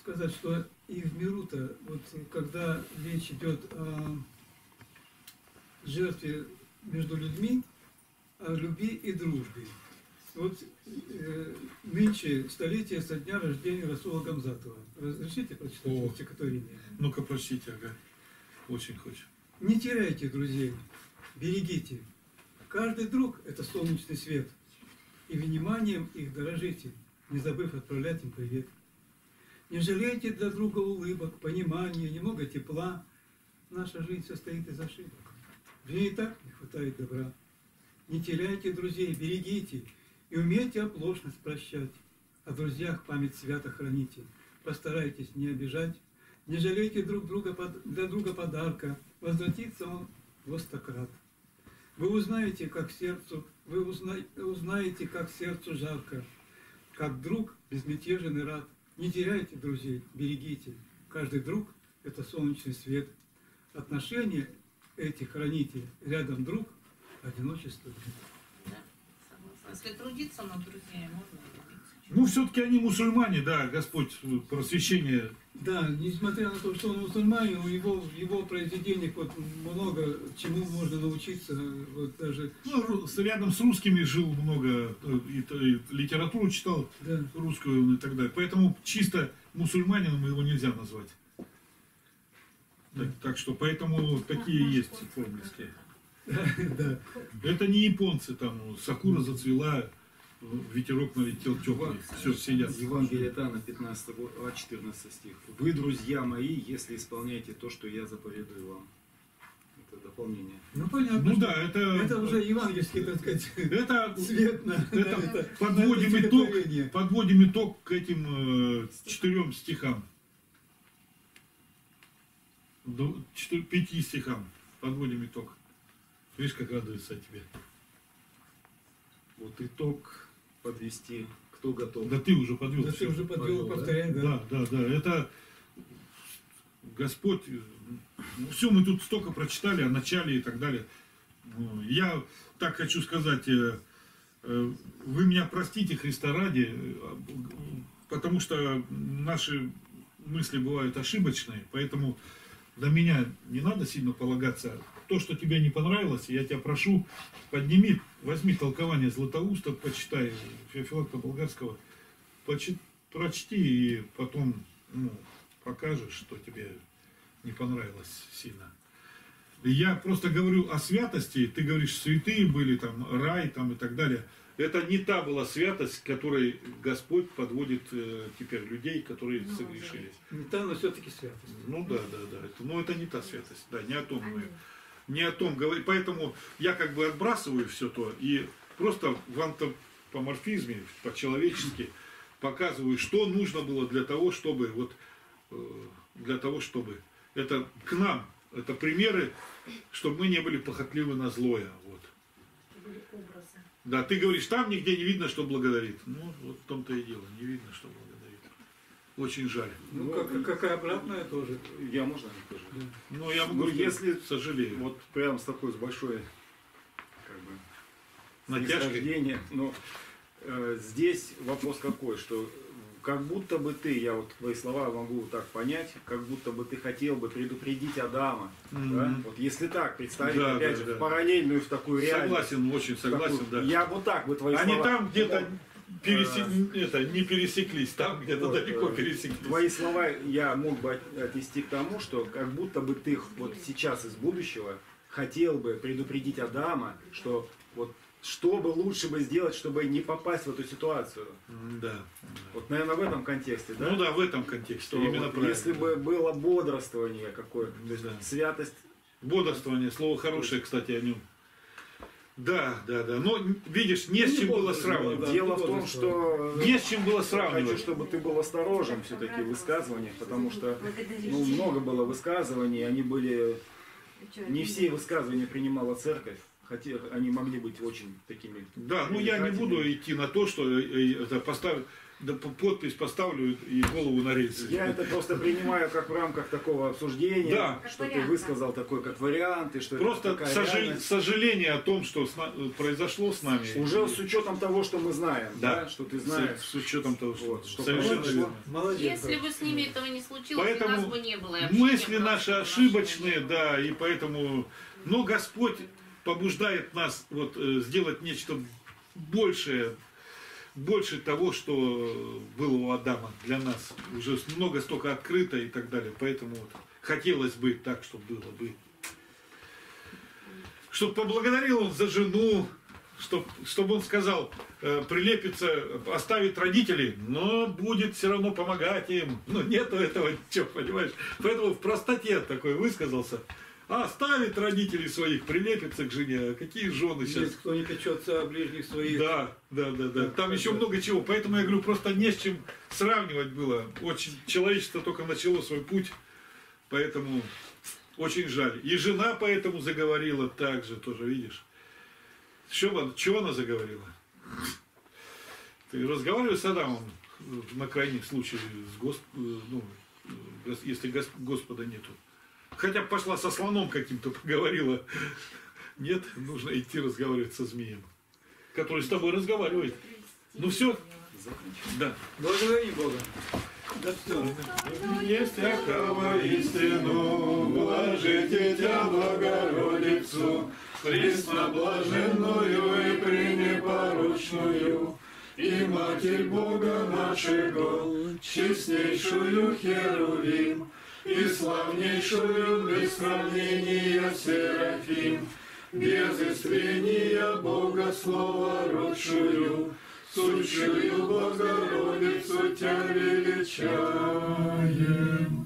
сказать, что и в миру-то, вот когда речь идет о жертве между людьми, о любви и дружбе. Вот э, нынче столетие со дня рождения Расула Гамзатова. Разрешите прочитать О. стихотворение? Ну-ка, прочтите, ага. Очень хочешь. Не теряйте друзей, берегите. Каждый друг – это солнечный свет. И вниманием их дорожите, не забыв отправлять им привет. Не жалейте для друга улыбок, понимания, немного тепла. Наша жизнь состоит из ошибок. В ней и так не хватает добра. Не теряйте друзей, берегите, и умейте оплошность прощать. О друзьях память свято храните. Постарайтесь не обижать. Не жалейте друг друга для друга подарка. Возвратится он во стократ. Вы узнаете, как сердцу, вы узна- узнаете, как сердцу жарко, как друг безмятежен и рад. Не теряйте друзей, берегите. Каждый друг – это солнечный свет. Отношения эти храните. Рядом друг, одиночество. Да, согласна. Если трудиться над друзьями, можно. Ну, все-таки они мусульмане, да, Господь э, просвещение. Да, несмотря на то, что он мусульманин, у него в его произведениях вот много чему можно научиться, вот даже, Ну, рядом с русскими жил много, э, и, и литературу читал да, русскую он и так далее. Поэтому чисто мусульманином его нельзя назвать. Так, так что поэтому такие есть формульские. да. Это не японцы там, сакура зацвела, ветерок налетел теплый, все, сидят. Евангелие от Иоанна, 15 глава, 14 стих. Вы, друзья мои, если исполняете то, что я заповедую вам. Это дополнение. Ну понятно. Ну да, это, Это уже евангельский, так сказать, это, цвет на, на это это. подводим на итог, подводим итог к этим э, четырем стихам. Ду- четы- пяти стихам подводим итог. Видишь, как радуется о тебе. Вот итог подвести, кто готов. Да ты уже подвел. Да ты уже подвел, Подвел, да? повторяй, да. Да, да, да. Это Господь. все мы тут столько прочитали о начале и так далее. Ну, Я так хочу сказать, э, э, вы меня простите, Христа ради, э, потому что наши мысли бывают ошибочные, поэтому на меня не надо сильно полагаться. То, что тебе не понравилось, я тебя прошу, подними, возьми толкование Златоуста, почитай, Феофилакта Болгарского, почи- прочти и потом ну, покажешь, что тебе не понравилось сильно. Я просто говорю о святости, ты говоришь, святые были, там, рай там, и так далее. Это не та была святость, к которой Господь подводит э, теперь людей, которые Ну, согрешились. Не та, но все-таки святость. Ну да, да, да. Это, но это не та святость. Да, не о том мы. Не о том говорим. Поэтому я как бы отбрасываю все то и просто в антропоморфизме, по-человечески показываю, что нужно было для того, чтобы вот э, для того, чтобы это к нам, это примеры, чтобы мы не были похотливы на злое. Вот. Да, ты говоришь, там нигде не видно, что благодарит. Ну, вот в том-то и дело, не видно, что благодарит. Очень жаль. Ну, как, как и обратное тоже. Я можно тоже? Я Ну, могу, если- если сожалею. Вот прям с такой, с большой, как бы, Натяжкой. Но э, здесь вопрос какой, что как будто бы ты, я вот твои слова могу так понять, как будто бы ты хотел бы предупредить Адама. Мгм. да? Вот если так представить, Да, опять да, же, да. в параллельную в такую реальность. Согласен, очень в согласен, такую- да. Я вот так бы твои Они слова. там где-то Вот, пересе- это, не пересеклись, там где-то Вот, далеко э, пересеклись. Твои слова я мог бы от- отнести к тому, что как будто бы ты вот сейчас из будущего хотел бы предупредить Адама, что вот что бы лучше бы сделать, чтобы не попасть в эту ситуацию. Да. Вот, наверное, в этом контексте, да? Ну да, в этом контексте, Что именно вот правильно. если бы было бодрствование какое-то, Да. святость, Бодрствование, слово хорошее, кстати, о нем. Да, да, да. Но видишь, не с Ну, чем было сравнивать. дело в том, что Не с чем было хочу, сравнивать. чтобы ты был осторожен все-таки в высказываниях, потому что ну, много было высказываний, они были Не все высказывания принимала церковь, хотя они могли быть очень такими. Да, ну я не буду идти на то, что э, э, это поставь, да, п- подпись поставлю и голову на рельсы. Я это просто принимаю как в рамках такого обсуждения, Да. что ты высказал такой как вариант, и что Просто это сожале- реальность. сожаление о том, что с на- произошло с нами. Уже с учетом того, что мы знаем, да, Да. что ты С- знаешь. С, учетом того, что, Вот, что совершенно. Молодец. Если бы с ними этого не случилось, Поэтому нас бы не было. мысли наши ошибочные, было. да, и поэтому, но Господь побуждает нас вот э, сделать нечто большее, больше того, что было у Адама для нас. Уже много столько открыто и так далее. Поэтому вот хотелось бы так, чтобы было бы. Чтобы поблагодарил он за жену, чтобы, чтобы он сказал, э, прилепится, оставит родителей, но будет все равно помогать им. Ну, нету этого ничего, понимаешь? Поэтому в простоте такой высказался. А оставит родителей своих, прилепится к жене. А какие жены сейчас? Есть кто не печется о ближних своих. Да, да, да, да. Там еще много чего. Поэтому я говорю, просто не с чем сравнивать было. Очень человечество только начало свой путь. Поэтому очень жаль. И жена поэтому заговорила так же, тоже видишь. Что она, чего она заговорила? Ты разговариваешь с Адамом на крайний случай, с Госп... э, ну, гос- если гос- Господа нету. Хотя бы пошла со слоном каким-то поговорила. Нет, нужно идти разговаривать со змеем, который с тобой разговаривает. Ну все, да. Благодари Бога. Да все. Есть всякого истину, блажите тебя, Богородицу, пресноблаженную и пренепорочную, и Матерь Бога нашего, честнейшую Херувим, и славнейшую без сравнения Серафим, без истрения Бога Слова родшую, сущую Богородицу Тебя величаем.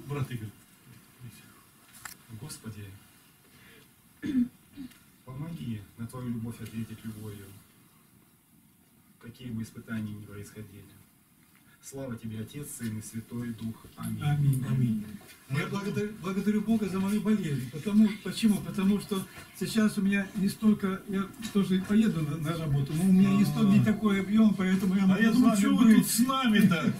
Брат Игорь, Господи, помоги на Твою любовь ответить любовью, какие бы испытания ни происходили. Слава Тебе, Отец, Сын и Святой Дух. Аминь. Аминь, аминь. Я благодарю, благодарю Бога за мою болезнь. Потому, почему? Потому что сейчас у меня не столько, я тоже поеду на, на работу, но у меня не, столько, не такой объем, поэтому я А я думаю, что вы тут с нами-то?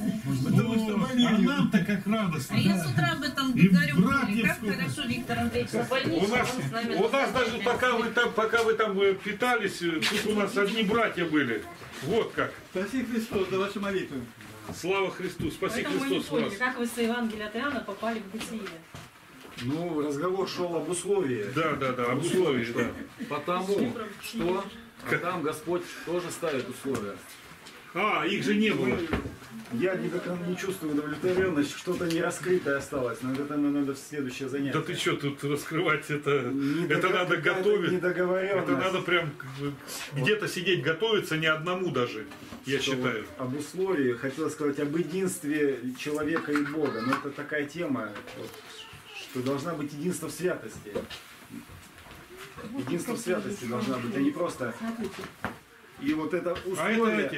Потому что О, А болею. нам-то как радостно. А я с утра об этом И говорю, как хорошо Виктор Андреевич на больнице, У нас, даже пока вы там, пока вы там э, питались, э, тут у нас одни братья были. Вот как. Спаси Христос за ваши молитвы. Слава Христу, спаси Поэтому мы не Христос вас. поняли, как вы с Евангелия от Иоанна попали в бытие. Ну, разговор шел об условиях. Да, да, да, об условиях, да. Потому что там Господь тоже ставит условия. А, их же не было. Я никак не чувствую удовлетворенность, что-то не раскрытое осталось, но это нам надо в следующее занятие. Да ты что тут раскрывать это? Не Это надо готовить. Это надо прям где-то сидеть, готовиться не одному даже, я Что считаю. вот об условии, хотел сказать об единстве человека и Бога. Но это такая тема, вот, что должна быть единство в святости. Единство в святости должна быть, а не просто. И вот это А это условие, эти